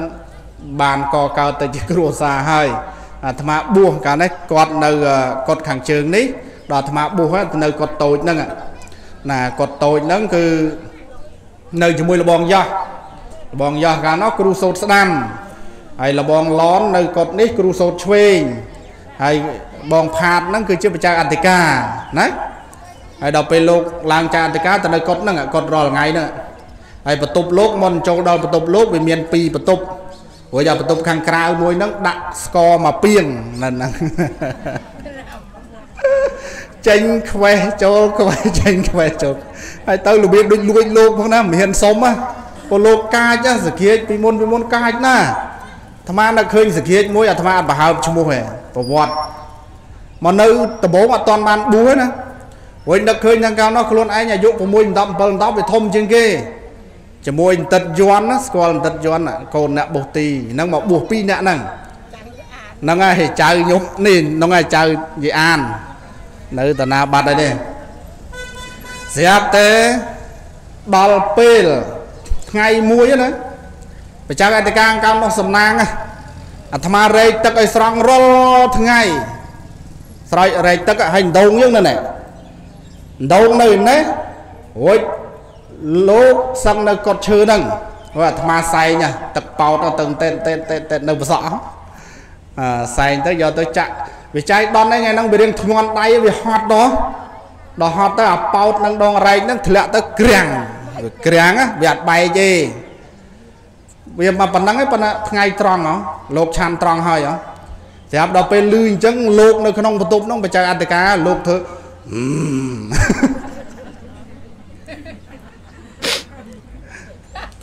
បានកកើតទៅជាគ្រួសារហើយអាត្មាបួសកាលនេះគាត់នៅគាត់ខាងជើងនេះដល់អាត្មាបួសនៅគាត់តូចហ្នឹងណាគាត់តូចហ្នឹងគឺនៅជាមួយលបងយ៉ោះល បងយ៉ោះកាលនោះគ្រូសូត្រស្ដាំហើយលបងឡននៅគាត់នេះគ្រូសូត្រឆ្វេងហើយបងផាតហ្នឹងគឺជាបច្ចាអធិការណាហើយដល់ពេលលោកឡើងចាអធិការទៅនៅគាត់ហ្នឹងគាត់រាល់ថ្ងៃហ្នឹងហើយបន្ទប់លោកមុនចូលដល់បន្ទប់លោកវាមាន2បន្ទប់ព្រោះយ៉ាបន្ទប់ខាងក្រៅមួយហ្នឹងដាក់ស្ករមកពីងហ្នឹងចេញខ្វេះចូលខ្វេះចេញខ្វេះចូលហើយទៅរបៀបដូចលួចលោកផងណាមិនហ៊ានសុំណា ព្រោះលោកកាចសក្រាចពីមុនពីមុនកាចណាអាត្មានឹកឃើញសក្រាចមួយអាត្មាអត់ប្រហើបឈ្មោះទេប្រវត្តិមកនៅដំបងអត់តាន់បានបួសណាវិញនឹកឃើញថាកាលនោះខ្លួនឯងអាយុ6 10 7 10វាធំជាងគេជាមួយអន្តិតយន់ណាស្គាល់អន្តិតយន់កូនអ្នកបុស្ទីហ្នឹងមកបួស2អ្នកហ្នឹងហ្នឹងហើយចៅខ្ញុំនេះហ្នឹងហើយចៅយីអាន នៅតាណាបាត់ហើយនេះស្រាប់តែដល់ពេល ថ្ងៃមួយណាបច្ចាអធិការកម្មនោះសំណាងអាត្មារែកទឹកឲ្យស្រង់រាល់ថ្ងៃស្រោចរែកទឹកឲ្យដងយើងនៅនេះដងនៅនេះរួចលោកសឹងនៅកត់ឈើហ្នឹងព្រោះអាត្មាសែងហ่ะទឹកប៉ោតទៅតេតតេតតេតនៅប្រសក់អឺសែងទៅយកទៅចាក់វាចៃដន់ហ្នឹងថ្ងៃហ្នឹងវារៀងធ្ងន់ដៃវាហត់ដល់ដល់ហត់ទៅអាប៉ោតនឹងដងរែកហ្នឹងធ្លាក់ទៅក្រាំង វាក្រាំងវាអត់បែកទេវាមកប៉ុណ្ណឹងឯងប៉ុន្តែថ្ងៃត្រង់ហ៎លោកឆាន់ត្រង់ហើយហ៎ស្រាប់ដល់ពេលលឺអញ្ចឹងលោកនៅក្នុងបន្ទប់ហ្នឹងបច្ច័យអត្តការលោកធ្វើ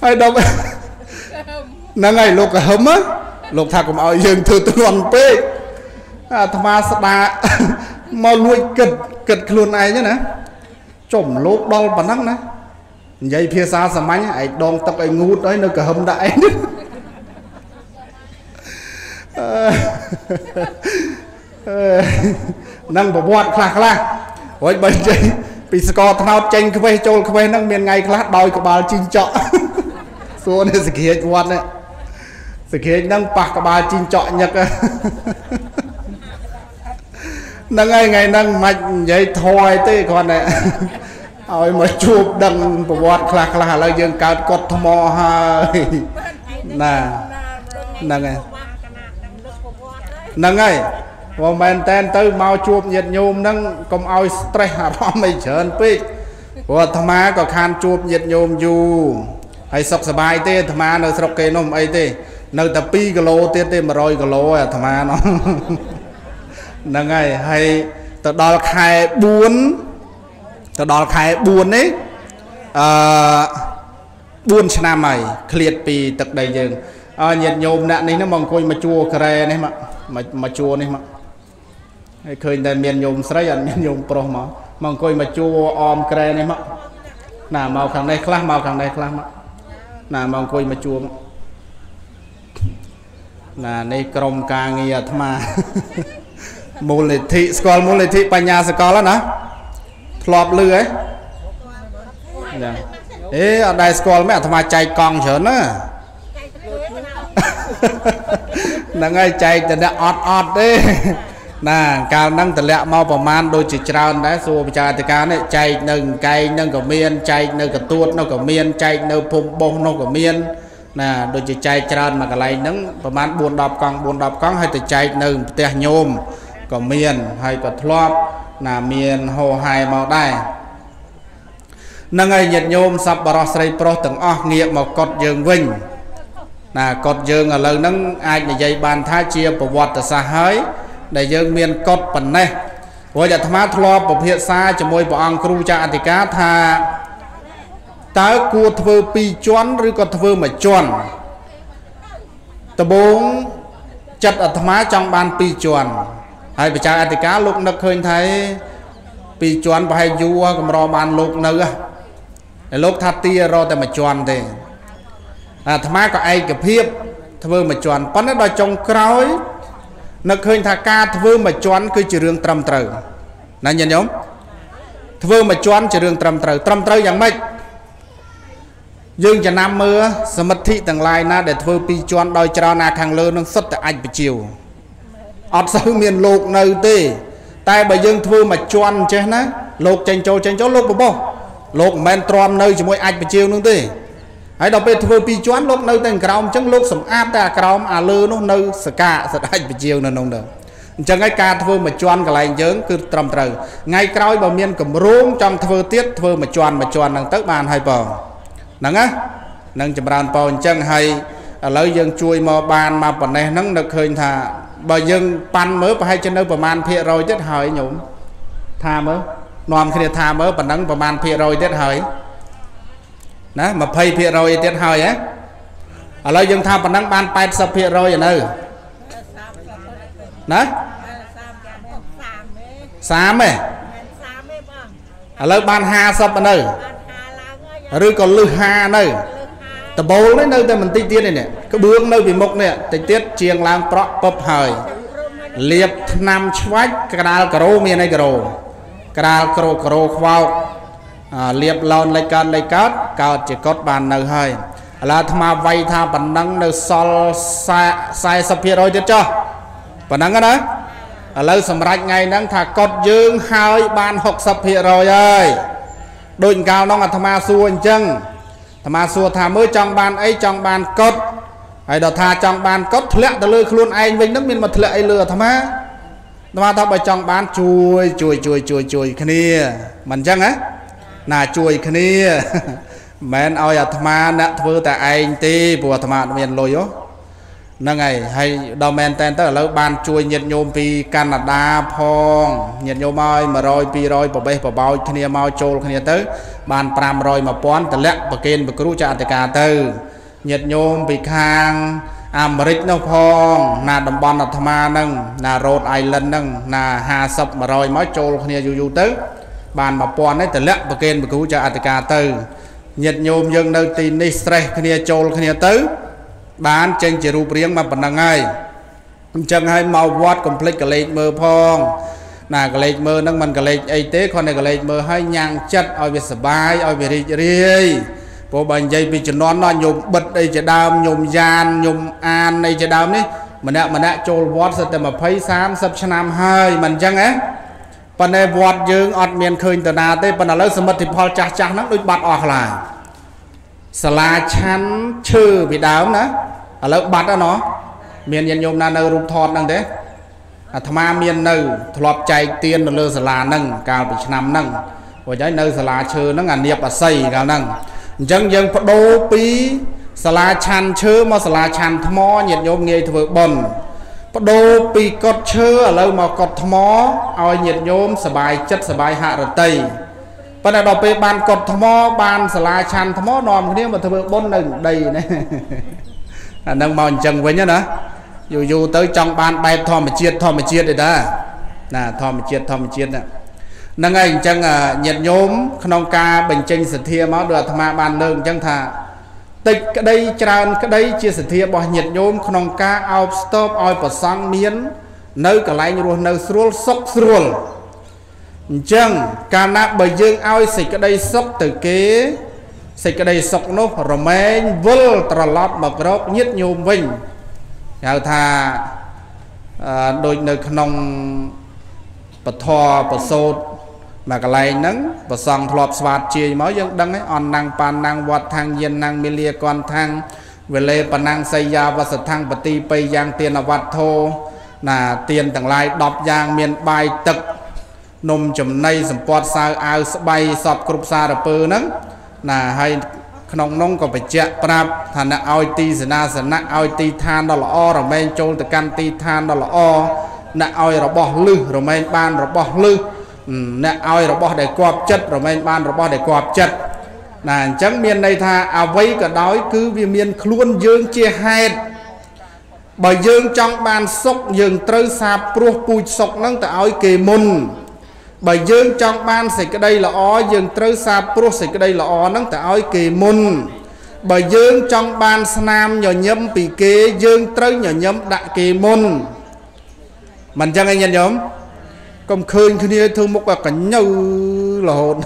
ហើយដល់ហ្នឹងហើយលោកក៏ហឹមលោកថាកុំឲ្យយើងធ្វើទ្រាំពេកអាត្មាស្ដាមកលួចគិតគិតខ្លួនឯងណាចំលោកដល់ប៉ុណ្ណឹងណា និយាយភាសាសាមញ្ញឯងដងទឹកឲ្យងូតហើយនៅកហឹមដាក់ឯងនឹងប្រវត្តិខ្លះខ្លះរួចបើនិយាយពីស្ករថ្នោតចេញខ្វេះចូលខ្វេះហ្នឹងមានថ្ងៃខ្លះដោយក្បាលជីងចក់សួរនេះសក្រាចវត្តនេះសក្រាចហ្នឹងប៉ះក្បាលជីងចក់ញឹកហ្នឹងហើយថ្ងៃហ្នឹងមិននិយាយធွာយទេគ្រាន់តែ ឲ្យមកជួបដឹងប្រវត្តិខ្លះខ្លះឥឡូវយើងកើតកត់ថ្មហើយណាហ្នឹងហើយហ្នឹងហើយព្រោះមែនតែនទៅមកជួបញាតិញោមហ្នឹងកុំឲ្យ stress អារម្មណ៍អីច្រើនពេកព្រោះអាត្មាក៏ខានជួបញាតិញោមយូរហើយសុខសប្បាយទេអាត្មានៅស្រុកគេនោះមិនអីទេ នៅតែ2គីឡូទៀតទេ100គីឡូអាត្មានោះហ្នឹងហើយហើយទៅដល់ខែ4 ទៅដល់ខែ4នេះអឺ4ឆ្នាំហើយឃ្លាតពីទឹកដីយើងអើញាតិញោមអ្នកនេះមកអង្គុយមកជួក្រែនេះមកមកជួនេះមកហើយឃើញតែមានញោមស្រីអត់មានញោមប្រុសមកមកអង្គុយមកជួអមក្រែនេះមកណាមកខាងនេះខ្លះមកខាងនេះខ្លះមកណាមកអង្គុយមកជួមកណានេះក្រុមការងារអាត្មាមូលនិធិស្គាល់មូលនិធិបញ្ញាសកលណា ធ្លាប់លឺហ៎ណាអេអត់ដែរស្គាល់មែនអាត្មាចែកកង់ច្រើនណាហ្នឹងហើយចែកតអ្នកអត់អត់ទេណាកាលហ្នឹងតម្លាក់មកប្រមាណដូចជាច្រើនដែរសួរបច្ចាអធិការនេះចែកនៅកែងហ្នឹងក៏មានចែកនៅកទួតនោះក៏មានចែកនៅភូមិបោះនោះក៏មានណាដូចជាចែកច្រើនមកកន្លែងហ្នឹងប្រហែល4 10កង់4 10កង់ហើយទៅចែកនៅផ្ទះញោមក៏មានហើយក៏ធ្លាប់ ណាមានហោហែមកដែរនឹងហើយញាតិញោមសប្បរោះស្រីប្រុសទាំងអស់ងាកមកកត់យើងវិញណាកត់យើងឥឡូវហ្នឹងអាចនិយាយបានថាជាប្រវត្តិសាស្ត្រហើយដែលយើងមានកត់ប៉ុណ្ណេះព្រោះអាត្មាធ្លាប់ពភាសាជាមួយព្រះអង្គគ្រូចាអធិការថាតើគួរធ្វើ2ជាន់ឬក៏ធ្វើមួយជាន់ដំបូងចិត្តអាត្មាចង់បាន2ជាន់ ហើយបច្ចាអធិការលោកនឹកឃើញថា2ជាន់ប្រហែលយូរកម្របានលោកនៅហើយលោកថាទីរតែមួយជាន់ទេអាត្មាក៏ឯកភាពធ្វើមួយជាន់ប៉ុន្តែដល់ចុងក្រោយនឹកឃើញថាការធ្វើមួយជាន់គឺជារឿងត្រឹមត្រូវណាញាតិញោមធ្វើមួយជាន់ជារឿងត្រឹមត្រូវត្រឹមត្រូវយ៉ាងម៉េចយើងចំណាំមើលសមិទ្ធិទាំងឡាយណាដែលធ្វើពីរជាន់ដោយច្រើនណាខាងលើនឹងសុទ្ធតែអាចបជាវ អត់សូវមានលោកនៅទេ តែបើយើងធ្វើមួយជាន់ចេះណាលោកចេញចូលចេញចូលលោកបបោះលោកមិនមែនទ្រាំនៅជាមួយអាចបជាវនឹងទេហើយដល់ពេលធ្វើពីរជាន់លោកនៅតែក្រោមអញ្ចឹងលោកសម្អាតតែអាក្រោមអាលើនោះនៅសកាសដាច់បជាវនៅក្នុងនោះអញ្ចឹងហើយការធ្វើមួយជាន់កន្លែងយើងគឺត្រឹមត្រូវថ្ងៃក្រោយបើមានកម្រោងចង់ធ្វើទៀតធ្វើមួយជាន់មួយជាន់ហ្នឹងទៅបានហើយបងហ្នឹងណានឹងចម្រើនពរអញ្ចឹងហើយឥឡូវយើងជួយមកបានមកប៉ុណ្ណេះហ្នឹងនឹកឃើញថា បើយើងប៉ាន់មើលប្រហែលជានៅប្រមាណភាគរយទៀតហើយញោមថាមើលនាំគ្នាថាមើលប៉ុណ្ណឹងប្រមាណភាគរយទៀតហើយណា20%ទៀតហើយហ៎ឥឡូវយើងថាប៉ុណ្ណឹងបាន80%ឥឡូវណា30ទេឥឡូវបាន50នៅឬក៏លឹះ50នៅ ដបូលនេះនៅតែបន្តិចទៀតនេះក្បឿងនៅពីមុខនេះតិចទៀតជាងឡើងប្រក់ពឹបហើយលាបថ្នាំឆ្វាច់ក្តាលក្រូមានអីក្រូក្តាលក្រូក្រូខ្វោកលៀបឡោនលេខកើតលេខកើតកើតជាកត់បាននៅហើយឥឡូវអាត្មាវាយថាប៉ុណ្ណឹងនៅសល់40%ទៀតចុះប៉ុណ្ណឹងណាឥឡូវសម្រាប់ថ្ងៃហ្នឹងថាកត់យើងហើយបាន60%ហើយដូចកាលនោះអាត្មាសួរអញ្ចឹង អាត្មាសួរថាមើលចង់បានអីចង់បានកត់ហើយដល់ថាចង់បានកត់ធ្លាក់ទៅលើខ្លួនឯងវិញហ្នឹងមានមកធ្លាក់អីលើអាត្មាអាត្មាថាបើចង់បានជួយជួយជួយជួយជួយគ្នាមិនអញ្ចឹងណាណាជួយគ្នាមិនមែនឲ្យអាត្មាអ្នកធ្វើតែឯងទេព្រោះអាត្មាអត់មានលុយហ៎ ហ្នឹងហើយហើយដល់មែនតែនទៅឥឡូវបានជួយញាតិញោមពីកាណាដាផងញាតិញោមឲ្យ100 200ប្របេះបបោចគ្នាមកចូលគ្នាទៅ បាន500 1000តម្លាក់ប្រគេនប្រគ្រូចាអតិកាទៅញាតិញោមពីខាងអាមេរិកនោះផង ណាតំបន់អាត្មាហ្នឹងណា Rhode Island ហ្នឹងណា50 100មកចូលគ្នាយូរយូរទៅ បាន1000នេះតម្លាក់ប្រគេនប្រគ្រូចាអតិកាទៅញាតិញោមយើងនៅទីនេះ stress គ្នាចូលគ្នាទៅ បានចេញជារូបរាងមកប៉ុណ្ណឹងហើយអញ្ចឹងហើយមកវត្តកុំភ្លេចកលេចមើលផងណាកលេចមើលហ្នឹងមិនកលេចអីទេគ្រាន់តែកលេចមើលឲ្យញ៉ាំងចិត្តឲ្យវាសុបាយឲ្យវារីករាយព្រោះបើនិយាយពីជំនាន់នោះញោមបិទអីជាដើមញោមយ៉ានញោមអានអីជាដើមនេះម្នាក់ម្នាក់ចូលវត្តសិតតែ20 30ឆ្នាំហើយមិនអញ្ចឹងហ៎ប៉ុន្តែវត្តយើងអត់មានឃើញតាណាទេប៉ុន្តែឥឡូវសមិទ្ធផលចាស់ចាស់ហ្នឹងដូចបាត់អស់ខ្លា សាលាឆាន់ឈើពីដើមណាឥឡូវបាត់ហើយណោះមានញាតិញោមណានៅរូបថតហ្នឹងទេអាត្មាមាននៅធ្លាប់ចែកទៀននៅលើសាលាហ្នឹងកាលពីឆ្នាំហ្នឹងព្រោះហើយនៅសាលាឈើហ្នឹងអានៀបអាស័យកាលហ្នឹងអញ្ចឹងយើងបដូរពីសាលាឆាន់ឈើមកសាលាឆាន់ថ្មញាតិញោមងាយធ្វើបុណ្យបដូរពីកត់ឈើឥឡូវមកកត់ថ្មឲ្យញាតិញោមសบายចិត្តសบายហរតី ប៉ុន្តែដល់ពេលបានកត់ថ្មបានសាលាឆាន់ថ្មនាំគ្នាមកធ្វើបុណ្យនៅដីណាអានឹងមកអញ្ចឹងវិញណាយូរយូរទៅចង់បានបែបធម្មជាតិធម្មជាតិទេតាណាធម្មជាតិធម្មជាតិហ្នឹងហើយអញ្ចឹងញាតិញោមក្នុងការបញ្ចេញសទ្ធាមកដោយអាត្មាបានលើកអញ្ចឹងថាតិចក្តីច្រើនក្តីជាសទ្ធារបស់ញាតិញោមក្នុងការអោបស្ទប់ឲ្យប្រសង់មាន នៅកន្លែងរស់នៅស្រួលសុខស្រួល អញ្ចឹងកាលណាបើយើងឲ្យសេចក្តីសុខទៅគេសេចក្តីសុខនោះរមែងវិលត្រឡប់មករកញាតញោមវិញហៅថាដូចនៅក្នុងពធប្រសោតមកកន្លែងហ្នឹងប្រសង់ធ្លាប់ស្វាតជាយមកយើងដឹងហើយអនណាំងប៉ាណាំងវត្តថាំងយានណាំងមីលាកនថាំងវេលេបណាំងសីយាវសថាំងបទីបៃយ៉ាងទានវត្តធោណាទៀនទាំងឡាយ10យ៉ាងមានបាយទឹក នំចំណីសម្ពត់សៅអាវស្បៃសពគ្រប់សារពើហ្នឹងណាហើយក្នុងនោះក៏បញ្ជាក់ប្រាប់ថាអ្នកឲ្យទីសេនាសនៈឲ្យទីឋានដ៏ល្អរមែងចូលទៅកាន់ទីឋានដ៏ល្អអ្នកឲ្យរបស់លឹះរមែងបានរបស់លឹះអ្នកឲ្យរបស់ដែលគប់ចិត្តរមែងបានរបស់ដែលគប់ចិត្តណាអញ្ចឹងមានន័យថាអ្វីក៏ដោយគឺវាមានខ្លួនយើងជាហេតុបើយើងចង់បានសុខយើងត្រូវសាបព្រោះពូជសុខហ្នឹងទៅឲ្យគេមុន បើយើងចង់បានសេចក្តីល្អយើងត្រូវសាបព្រោះសេចក្តីល្អហ្នឹងទៅឲ្យគេមុនបើយើងចង់បានស្នាមញញឹមពីគេយើងត្រូវញញឹមដាក់គេមុនមិនចឹងឯងញាតិញោមកុំឃើញគ្នាធ្វើមុខកញ្ញើរហូត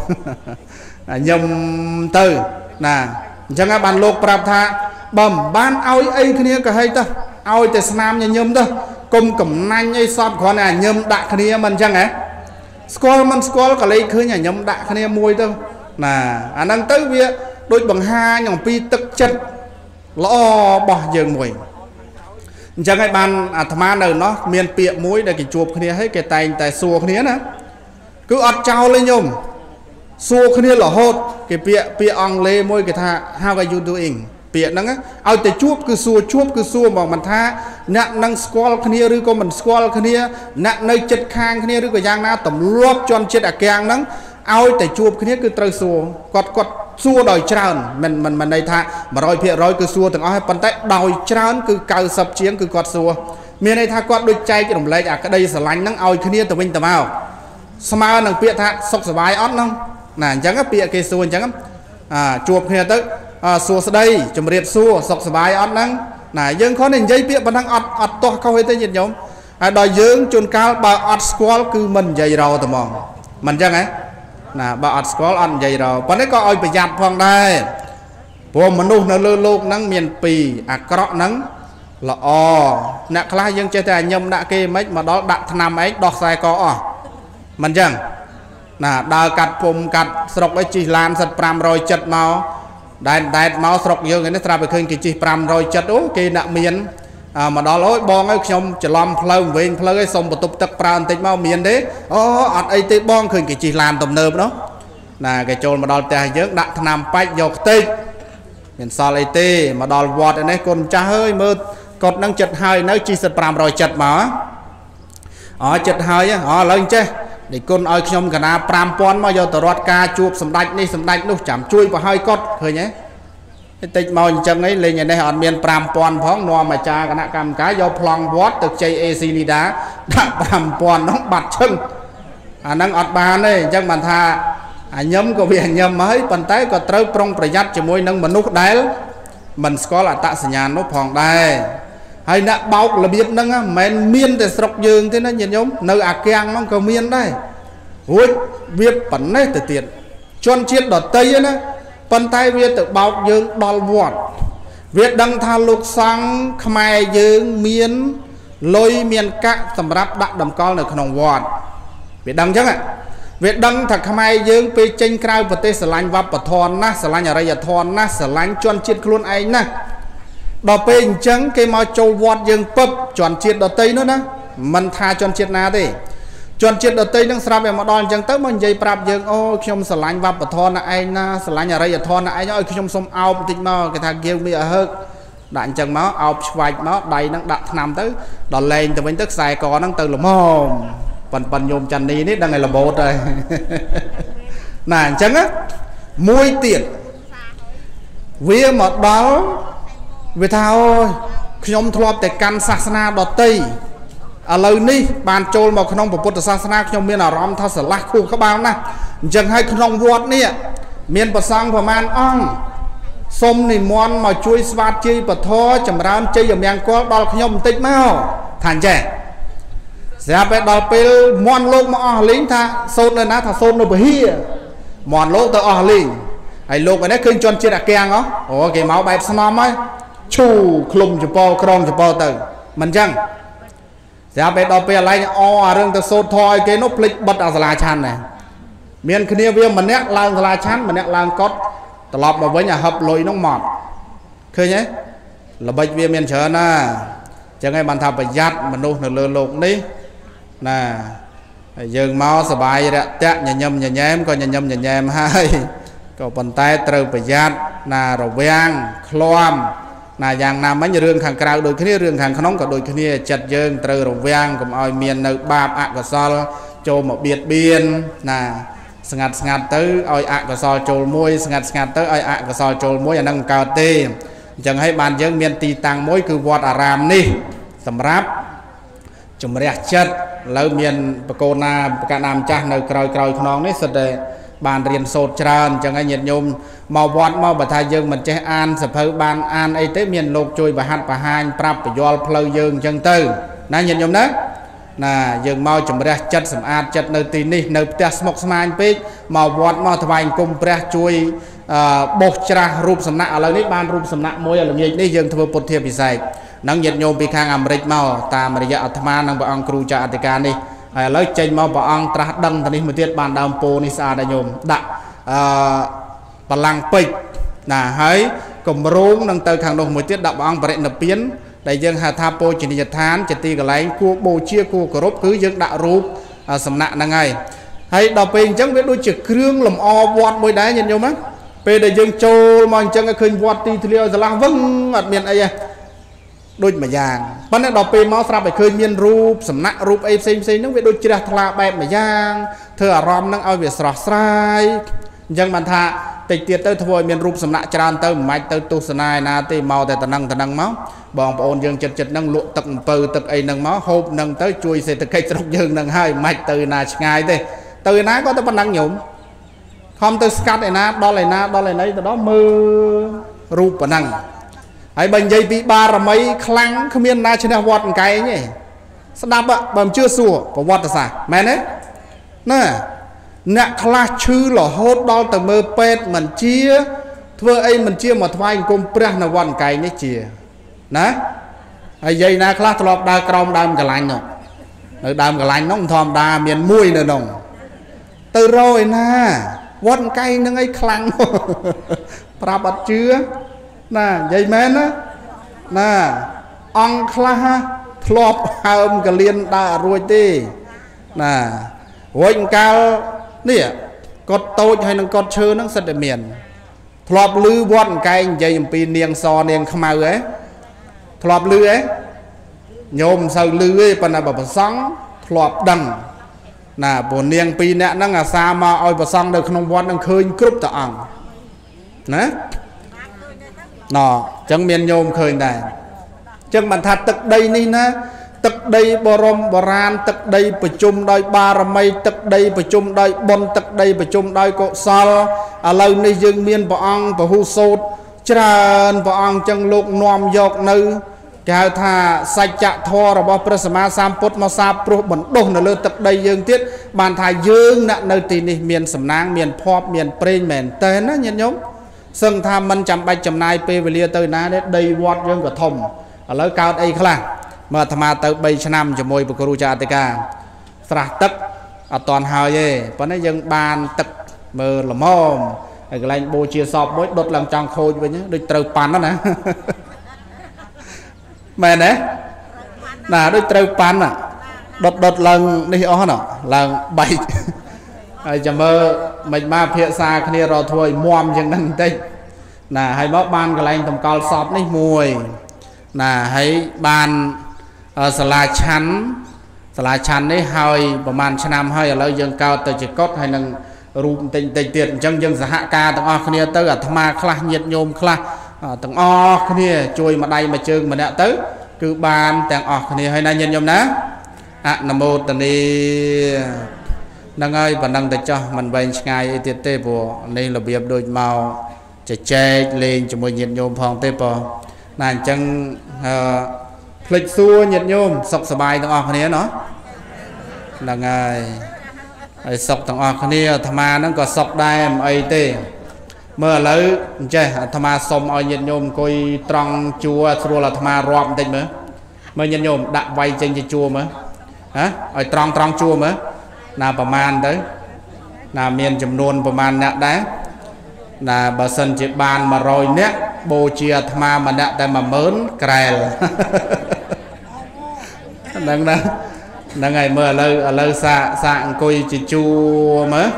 ញឹមទៅណាអញ្ចឹងបានលោកប្រាប់ថាបើមិនបានឲ្យអីគ្នាក៏ហីទៅឲ្យតែស្នាមញញឹមទៅកុំកំណាញ់អីសពគ្រាន់តែញឹមដាក់គ្នាមិនអញ្ចឹងហ៎ ស្គាល់មិនស្គាល់ក៏លេខឃើញអាញឹមដាក់គ្នាមួយទៅណាអាហ្នឹងទៅវាដូចបង្ហាញអំពីទឹកចិត្តល្អរបស់យើងមួយអញ្ចឹងហើយបានអាត្មានៅនោះមានពាក្យមួយដែលគេជួបគ្នាហើយគេតែងតែសួរគ្នាណាគឺអត់ចោលទេញោមសួរគ្នារហូត គេពាក្យពាក្យអង់គ្លេសមួយគេថា how are you doing ពាក្យហ្នឹងឲ្យតែជួបគឺសួរជួបគឺសួរមកមិនថាអ្នកនឹងស្គាល់គ្នាឬក៏មិនស្គាល់គ្នាអ្នកនៅចិត្តខាងគ្នាឬក៏យ៉ាងណាទម្លាប់ជន់ចិត្តអាកាំងហ្នឹងឲ្យតែជួបគ្នាគឺត្រូវសួរគាត់គាត់សួរដោយច្រើនមិនមិនមិនន័យថា100%គឺសួរទាំងអស់ហើយប៉ុន្តែដោយច្រើនគឺ90ជាងគឺគាត់សួរមានន័យថាគាត់ដូចចែករំលែកអាក្តីស្រឡាញ់ហ្នឹងឲ្យគ្នាទៅវិញទៅមកស្មើនឹងពាក្យថាសុខសប្បាយអត់ហ្នឹងណាអញ្ចឹងពាក្យគេសួរអញ្ចឹងអាជួបគ្នាទៅ សួស្តីជំរាបសួរសុខសប្បាយអត់ហ្នឹងណាយើងគ្រាន់តែនិយាយពាក្យប៉ុណ្ណឹងអត់អត់ទាស់ខុសទេញាតិញោមហើយដល់យើងជួនកាលបើអត់ស្គាល់គឺមិននិយាយរោតែហ្មងមិនអញ្ចឹងហ៎ណាបើអត់ស្គាល់អត់និយាយរោប៉ុន្តែក៏ឲ្យប្រយ័ត្នផងដែរព្រោះមនុស្សនៅលើโลกហ្នឹងមានពីរអាក្រក់ហ្នឹង ល្អអ្នកខ្លះយើងចេះតែញឹមដាក់គេមិនមកដល់ដាក់ថ្នាំឯងដោះខ្សែកអស់មិនចឹងណាដើរកាត់ពុំកាត់ស្រុកអីជិះឡានសិត500ចិត្តមក ដែនដែតមកស្រុកយើងនេះត្រាប់តែឃើញគេជិះ500ចិត្តអូគេអ្នកមានមកដល់អូយបងអើយខ្ញុំច្រឡំផ្លូវវែងផ្លូវឯងសុំបន្ទប់ទឹកប្រើបន្តិចមកមានទេអូអត់អីទេបងឃើញគេជិះឡានទំនើបនោះណាគេចូលមកដល់ផ្ទះយើងដាក់ថ្នាំបាច់យកខ្ទេចមានសល់អីទេមកដល់វត្តនេះកូនចាស់អើយមើលកត់នឹងចិត្តហើយនៅជីសិត500ចិត្តមកអូចិត្តហើយអូឥឡូវចេះ នេះគុណឲ្យខ្ញុំកណា5000មកយកទៅរត់ការជួបសម្ដេចនេះសម្ដេចនោះចាំជួយប្រហើយកត់ឃើញទេតិចមកអញ្ចឹងឯងលេងឯនេះអត់មាន5000ផងនាំអាចារ្យគណៈកម្មការយកប្លង់វត្តទៅជ័យ AC លីដាដាក់5000នោះបាត់ឈឹងអាហ្នឹងអត់បានទេអញ្ចឹងបានថាអាញឹមក៏វាញឹមហើយប៉ុន្តែក៏ត្រូវប្រុងប្រយ័ត្នជាមួយនឹងមនុស្សដែលមិនស្គាល់អត្តសញ្ញាណនោះផងដែរ ហើយអ្នកបោករបៀបហ្នឹងមិនមែនមានតែស្រុកយើងទេណាញាតិញោមនៅអាគាំងហ្នឹងក៏មានដែររួចវាប៉ុណ្ណេះទៅទៀតជនជាតិដតីណាប៉ុន្តែវាទៅបោកយើងដល់វត្តវាដឹងថាលោកសង្ឃខ្មែរយើងមានលុយមានកាក់សម្រាប់ដាក់តម្កល់នៅក្នុងវត្តវាដឹងអញ្ចឹងវាដឹងថាខ្មែរយើងពេលចេញក្រៅប្រទេសស្រឡាញ់វប្បធម៌ណាស់ស្រឡាញ់អរិយធម៌ណាស់ស្រឡាញ់ជនជាតិខ្លួនឯងណាស់ ដល់ពេលអញ្ចឹងគេមកចូលវត្តយើងពឹបជនជាតិដតីនោះណាមិនថាជនជាតិណាទេជនជាតិដតីនឹងស្រាប់តែមកដល់អញ្ចឹងទៅមកនិយាយប្រាប់យើងអូខ្ញុំស្រឡាញ់វប្បធម៌ណាឯងណាស្រឡាញ់អរិយធម៌ណាឯងឲ្យខ្ញុំសុំអោបបន្តិចមកគេថា give me a hug ដាក់អញ្ចឹងមកអោបឆ្វាច់មកដៃនឹងដាក់ថ្នាំទៅដល់លែងទៅវិញទៅខ្សែកហ្នឹងទៅល្មមប៉ិនប៉ិនញោមច័ន្ទនីនេះដឹងឲ្យរបូតហើយណាអញ្ចឹងមួយទៀតវាមកដល់ វាថាអូយខ្ញុំធ្លាប់តែកាន់សាសនាដតីឥឡូវនេះបានចូលមកក្នុងពុទ្ធសាសនាខ្ញុំមានអារម្មណ៍ថាស្រឡះខួរក្បាលណាស់អញ្ចឹងហើយក្នុងវត្តនេះមានប្រសង់ប្រមាណអង្គសូមនិមន្តមកជួយស្វាតជ័យពធចម្រើនជ័យមង្គលដល់ខ្ញុំបន្តិចមកថាអញ្ចឹងស្រាប់តែដល់ពេលមន់លោកមកអស់លីងថាសូត្រនៅណាថាសូត្រនៅពហិមន់លោកទៅអស់លីងហើយលោកឯនេះឃើញជន់ជាតិអាកាំងអូគេមកបែបស្នំហើយ ឈូឃ្លុំចពោក្រងចពោទៅមិនចឹងស្រាប់តែដល់ពេលឡែងអអារឿងទៅសូត្រធေါ်ឲ្យគេនោះភ្លេចបិទអាសាលាឆាន់ដែរមានគ្នាវាម្នាក់ឡើងសាលាឆាន់ម្នាក់ឡើងកត់ត្រឡប់មកវិញអាហឹបលុយនោះមកឃើញទេល្បិចវាមានច្រើនណាចឹងហើយបានថាប្រយ័ត្នមនុស្សនៅលើโลกនេះណាហើយយើងមកសបាយរយៈញញឹមញញែមក៏ញញឹមញញែមហើយក៏ប៉ុន្តែត្រូវប្រយ័ត្នណារវាងឃ្លាំ ណាយ៉ាងណាមិញរឿងខាងក្រៅដូចគ្នារឿងខាងក្នុងក៏ដូចគ្នាចិត្តយើងត្រូវរវាងកុំឲ្យមាននៅបាបអកុសលចូលមកបៀតបៀនណាស្ងាត់ស្ងាត់ទៅឲ្យអកុសលចូលមួយស្ងាត់ស្ងាត់ទៅឲ្យអកុសលចូលមួយអានឹងមិនកើតទេអញ្ចឹងហើយបានយើងមានទីតាំងមួយគឺវត្តអារាមនេះសម្រាប់ជំរះចិត្តឥឡូវមានបកូនណាបកណាម្ចាស់នៅក្រោយក្រោយខ្នងនេះសិតតែ បានរៀនសូត្រច្រើនអញ្ចឹងហើយញាតិញោមមកវត្តមកបើថាយើងមិនចេះអានសភៅបានអានអីទេមានលោកជួយបហាត់បហាញប្រាប់បញ្យល់ផ្លូវយើងអញ្ចឹងទៅណាញាតិញោមណាណាយើងមកជំរះចិត្តសម្អាតចិត្តនៅទីនេះនៅផ្ទះស្មុកស្មាញពេកមកវត្តមកថ្វាយអង្គមព្រះជួយបោះច្រាស់រូបសំណាក់ឥឡូវនេះបានរូបសំណាក់មួយល្ងាចនេះយើងធ្វើពុទ្ធាពិសេសនឹងញាតិញោមពីខាងអាមេរិកមកតាមរយៈអាត្មានិងព្រះអង្គគ្រូចាអធិការនេះ ហើយឥឡូវចេញមកព្រះអង្គត្រាស់ដឹងទៅនេះមួយទៀតបានដើមពោនេះស្អាតដែរញោមដាក់អឺបលាំងពេជ្រណាហើយគម្រោងនឹងទៅខាងនោះមួយទៀតដាក់ព្រះអង្គបរិនិព្វានដែលយើងហៅថាពោជនីយដ្ឋានជាទីកន្លែងគួរបូជាគួរគោរពគឺយើងដាក់រូបសំណាក់ហ្នឹងហើយហើយដល់ពេលអញ្ចឹងវាដូចជាគ្រឿងលម្អវត្តមួយដែរញាតិញោមណាពេលដែលយើងចូលមកអញ្ចឹងឃើញវត្តទីធ្លាស្រឡះវឹងអត់មានអីទេ ដូចម្យ៉ាងប៉ុន្តែដល់ពេលមកស្រាប់តែឃើញមានរូបសំណាក់រូបអីផ្សេងផ្សេងហ្នឹងវាដូចជ្រះថ្លាបែបម្យ៉ាងធ្វើអារម្មណ៍ហ្នឹងឲ្យវាស្រស់ស្រាយអញ្ចឹងបានថាតិចទៀតទៅធ្វើឲ្យមានរូបសំណាក់ច្រើនទៅមិនបាច់ទៅទស្សនាឯណាទេមកតែតំណឹងតំណឹងមកបងប្អូនយើងចិត្តចិត្តហ្នឹងលក់ទឹកអំពៅទឹកអីហ្នឹងមកហូបហ្នឹងទៅជួយសេដ្ឋកិច្ចស្រុកយើងហ្នឹងហើយមិនបាច់ទៅណាឆ្ងាយទេទៅឯណាក៏ទៅប៉ុណ្ណឹងញោមខំទៅស្កាត់ឯណាដល់ឯណាដល់ឯណីទៅដល់មើលរូបប៉ុណ្ណឹង ហើយបើនិយាយពីបារមីខ្លាំងគ្មានណាឈ្នះវត្តអង្កែងទេស្ដាប់បើមិនជឿសួរប្រវត្តិសាស្ត្រមែនទេណាអ្នកខ្លះឈឺរហូតដល់ទៅមើលពេទ្យមិនជា ធ្វើអីមិនជាមកថ្វាយអង្គមព្រះនៅវត្តអង្កែងនេះជាណាហើយយាយណាខ្លះធ្លាប់ដើរក្រោមដើមកន្លាញ់នោះនៅដើមកន្លាញ់នោះធម្មតាមានមួយនៅនោះទៅរកឯណាវត្តកែងនឹងអីខ្លាំងប្រាប់អត់ជឿ ណានិយាយមែនណាណាអង្គខ្លះធ្លាប់ហើមកលៀនដើរអត់រួចទេណារួចកាលនេះគាត់តូចហើយនឹងគាត់ឈើហ្នឹងសិតតែមានធ្លាប់លឺវត្តកែងនិយាយអំពីនាងសនាងខ្មៅហ៎ធ្លាប់លឺហ៎ញោមមិនសូវលឺទេប៉ុន្តែបើប្រសង់ធ្លាប់ដឹងណាព្រោះនាងពីរនាក់ហ្នឹងអាសាមកឲ្យប្រសង់នៅក្នុងវត្តហ្នឹងឃើញគ្រប់តអង្គណា ណអញ្ចឹងមានញោមឃើញដែរអញ្ចឹងបានថាទឹកដីនេះណាទឹកដីបរមបរាន ទឹកដីប្រជុំដោយបារមី ទឹកដីប្រជុំដោយបុណ្យទឹកដីប្រជុំដោយកុសលឥឡូវនេះយើងមានព្រះអង្គពហុសោតច្រើនព្រះអង្គចឹងលោកនាំយកនៅគេហៅថាសច្ចធម៌របស់ព្រះសម្មាសម្ពុទ្ធមកសាព្រោះបណ្ដុះនៅលើទឹកដីយើងទៀតបានថាយើងអ្នកនៅទីនេះមានសំណាងមានភ័ព្វមានប្រេងមែនតើណាញាតិញោម សឹងថាមិនចាំបាច់ចំណាយពេលវេលាទៅណាទេដីវត្តយើងក៏ធំឥឡូវកើតអីខ្លះមកអាត្មាទៅ3ឆ្នាំជាមួយព្រះគ្រូចាអធិការស្រះទឹកអត់តន់ហើយទេប៉ុន្តែយើងបានទឹកមើលល្មមហើយកន្លែងបូជាសពមួយដុតឡើងចង់ខូចវិញដូចត្រូវប៉ាន់ណាមែនទេណាដូចត្រូវប៉ាន់ដុតដុតឡើងនេះអស់ណាឡើងបែក ហើយចាំមើលមិនមកភាសាគ្នារកធ្វើឲ្យមមជាងហ្នឹងបន្តិចណាហើយមកបានកន្លែងតម្កល់សពនេះមួយណាហើយបានសាលាឆាន់សាលាឆាន់នេះហើយប្រហែលឆ្នាំហើយឥឡូវយើងកោតទៅជាកុដហើយនឹងរូបបន្តិចបន្តិចទៀតអញ្ចឹងយើងសហការទាំងអស់គ្នាទៅអាត្មាខ្លះញាតញោមខ្លះទាំងអស់គ្នាជួយម្ដាយមួយជើងម្នាក់ទៅ គឺបានទាំងអស់គ្នាហើយណាញាតញោមណាអនុមោទនីហ្នឹងហើយប៉ុណ្ណឹងទៅចោះមិនវែងឆ្ងាយអីទៀតទេព្រោះនេះរបៀបដូចមកជជែកលេងជាមួយញាតិញោមផងទេប៉ុណាអញ្ចឹងអឺភ្លេចសួរញាតិញោមសុខសប្បាយទាំងអស់គ្នាណោះហ្នឹងហើយហើយសុខទាំងអស់គ្នាអាត្មាហ្នឹងក៏សុខដែរមិនអីទេមើលឥឡូវអញ្ចេះអាត្មាសុំឲ្យញាតិញោមអង្គុយត្រង់ជួរស្រួលអាត្មារាប់បន្តិចមើលមើលញាតិញោមដាក់វាយចេញជាជួរមើលហ៎ឲ្យត្រង់ត្រង់ជួរមើល ណាប្រមាណទៅណាមានចំនួនប្រមាណអ្នកដែរណាបើសិនជាបាន100នាក់បូជាអាត្មាម្នាក់តែ10000ក្រែលហ្នឹងណាហ្នឹងហើយមើលឥឡូវឥឡូវសាកសាកអង្គុយជាជួរមើល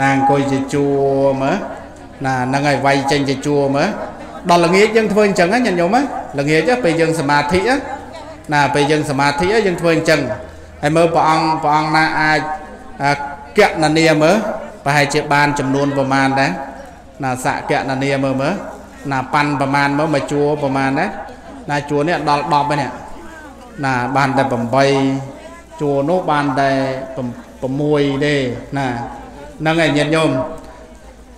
ណាអង្គុយជាជួរមើលណាហ្នឹងហើយវាយចេញជាជួរមើលដល់ល្ងាចយើងធ្វើអញ្ចឹងណាញាតិញោមណាល្ងាចពេលយើងសមាធិណាពេលយើងសមាធិយើងធ្វើអញ្ចឹង ហើយមើលព្រះអង្គព្រះអង្គណាអាចកណនាមើលប្រហែលជាបានចំនួនប្រមាណដែរណាសកណនាមើលមើលណាប៉ាន់ប្រមាណមើលមកជួរប្រមាណដែរណាជួរនេះដល់10ហើយនេះណាបានតែ8ជួរនោះបានតែ6ទេណាហ្នឹងហើយញាតិញោម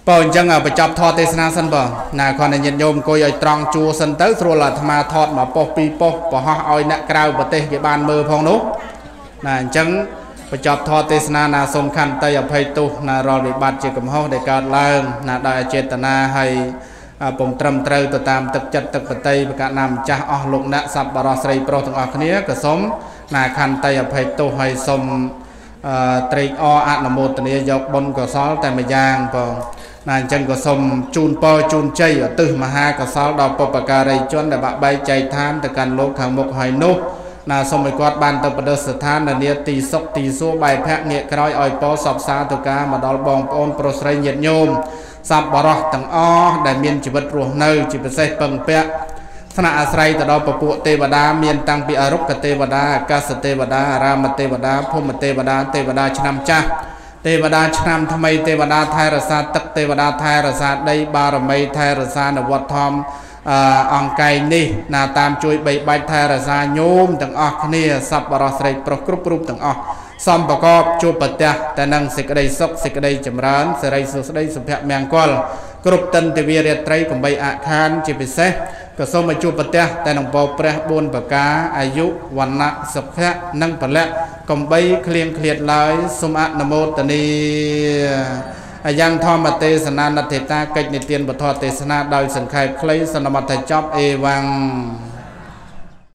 បើអញ្ចឹងបញ្ចប់ថតទេសនាសិនបើណាគ្រាន់តែញាតិញោមអង្គុយឲ្យត្រង់ជួរសិនទៅស្រួលអាត្មាថតមកប៉ុស្តិ៍ពីរប៉ុស្តិ៍ប្រហោះឲ្យអ្នកក្រៅប្រទេសគេបានមើលផងនោះ ណាអញ្ចឹងបញ្ចប់ធម៌ទេសនាណាសូមខន្តីអភ័យទោសណារាល់វិបត្តិជាកំហុសដែលកើតឡើងណាដោយអចេតនាហើយពុំត្រឹមត្រូវទៅតាមទឹកចិត្តទឹកបតីប្រកាសណាម្ចាស់អស់លោកអ្នកសប្បុរសស្រីប្រុសទាំងអស់គ្នាក៏សូមណាខន្តីអភ័យទោសហើយសូមត្រេកអរអនុមោទនាយកបុណ្យកុសលតែម្យ៉ាងបងណាអញ្ចឹងក៏សូមជូនពរជូនជ័យឧទ្ទិសមហាកុសលដល់បុព្វការីជនដែលបាក់បែកចែកឋានទៅកាន់លោកខាងមុខហើយនោះ ណាសូមឲ្យគាត់បានទៅប្រដិស្ថាននៅនាទីសុខទីសួគ៌បែបភ័ក្រងាកក្រោយឲ្យពរសពសាទៅការមកដល់បងប្អូនប្រុសស្រីញាតិញោមសពបរោះទាំងអស់ដែលមានជីវិតរស់នៅ ជាពិសេសពឹងពាក់ស្នាក់អាស្រ័យទៅដល់ពពួកទេវតាមានតាំងពីអរុគទេវតាអាកាសទេវតាអារាមទេវតាភូមិទេវតាទេវតាឆ្នាំចាស់ទេវតាឆ្នាំថ្មីទេវតាថែរក្សាទឹកទេវតាថែរក្សាដីបារមីថែរក្សានវត្តធម្ម អង្គកែងនេះណាតាមជួយបីបាច់ថែរក្សាញោមទាំងអស់គ្នាសពបរោះស្រីប្រុសគ្រប់រូបទាំងអស់សំប្រកបជួបប្រទះតែនឹងសេចក្តីសុខសេចក្តីចម្រើនសេរីសុខស្តីសុភមង្គលគ្រប់តិនទិវារាត្រីកំបីអខាន ជាពិសេសក៏សូមឲ្យជួបប្រទះតែនឹងបោព្រះ4ប្រការអាយុវណ្ណៈសុខៈនិងពលៈកំបីគ្លៀងឃ្លាតឡើយសូមអនុមោទនី អាយ៉ាងធម្មទេសនានតិតាកិច្ចនិទានពធទេសនាដោយសង្ខេបខ្លីសន្មតចប់អេវ៉ាំង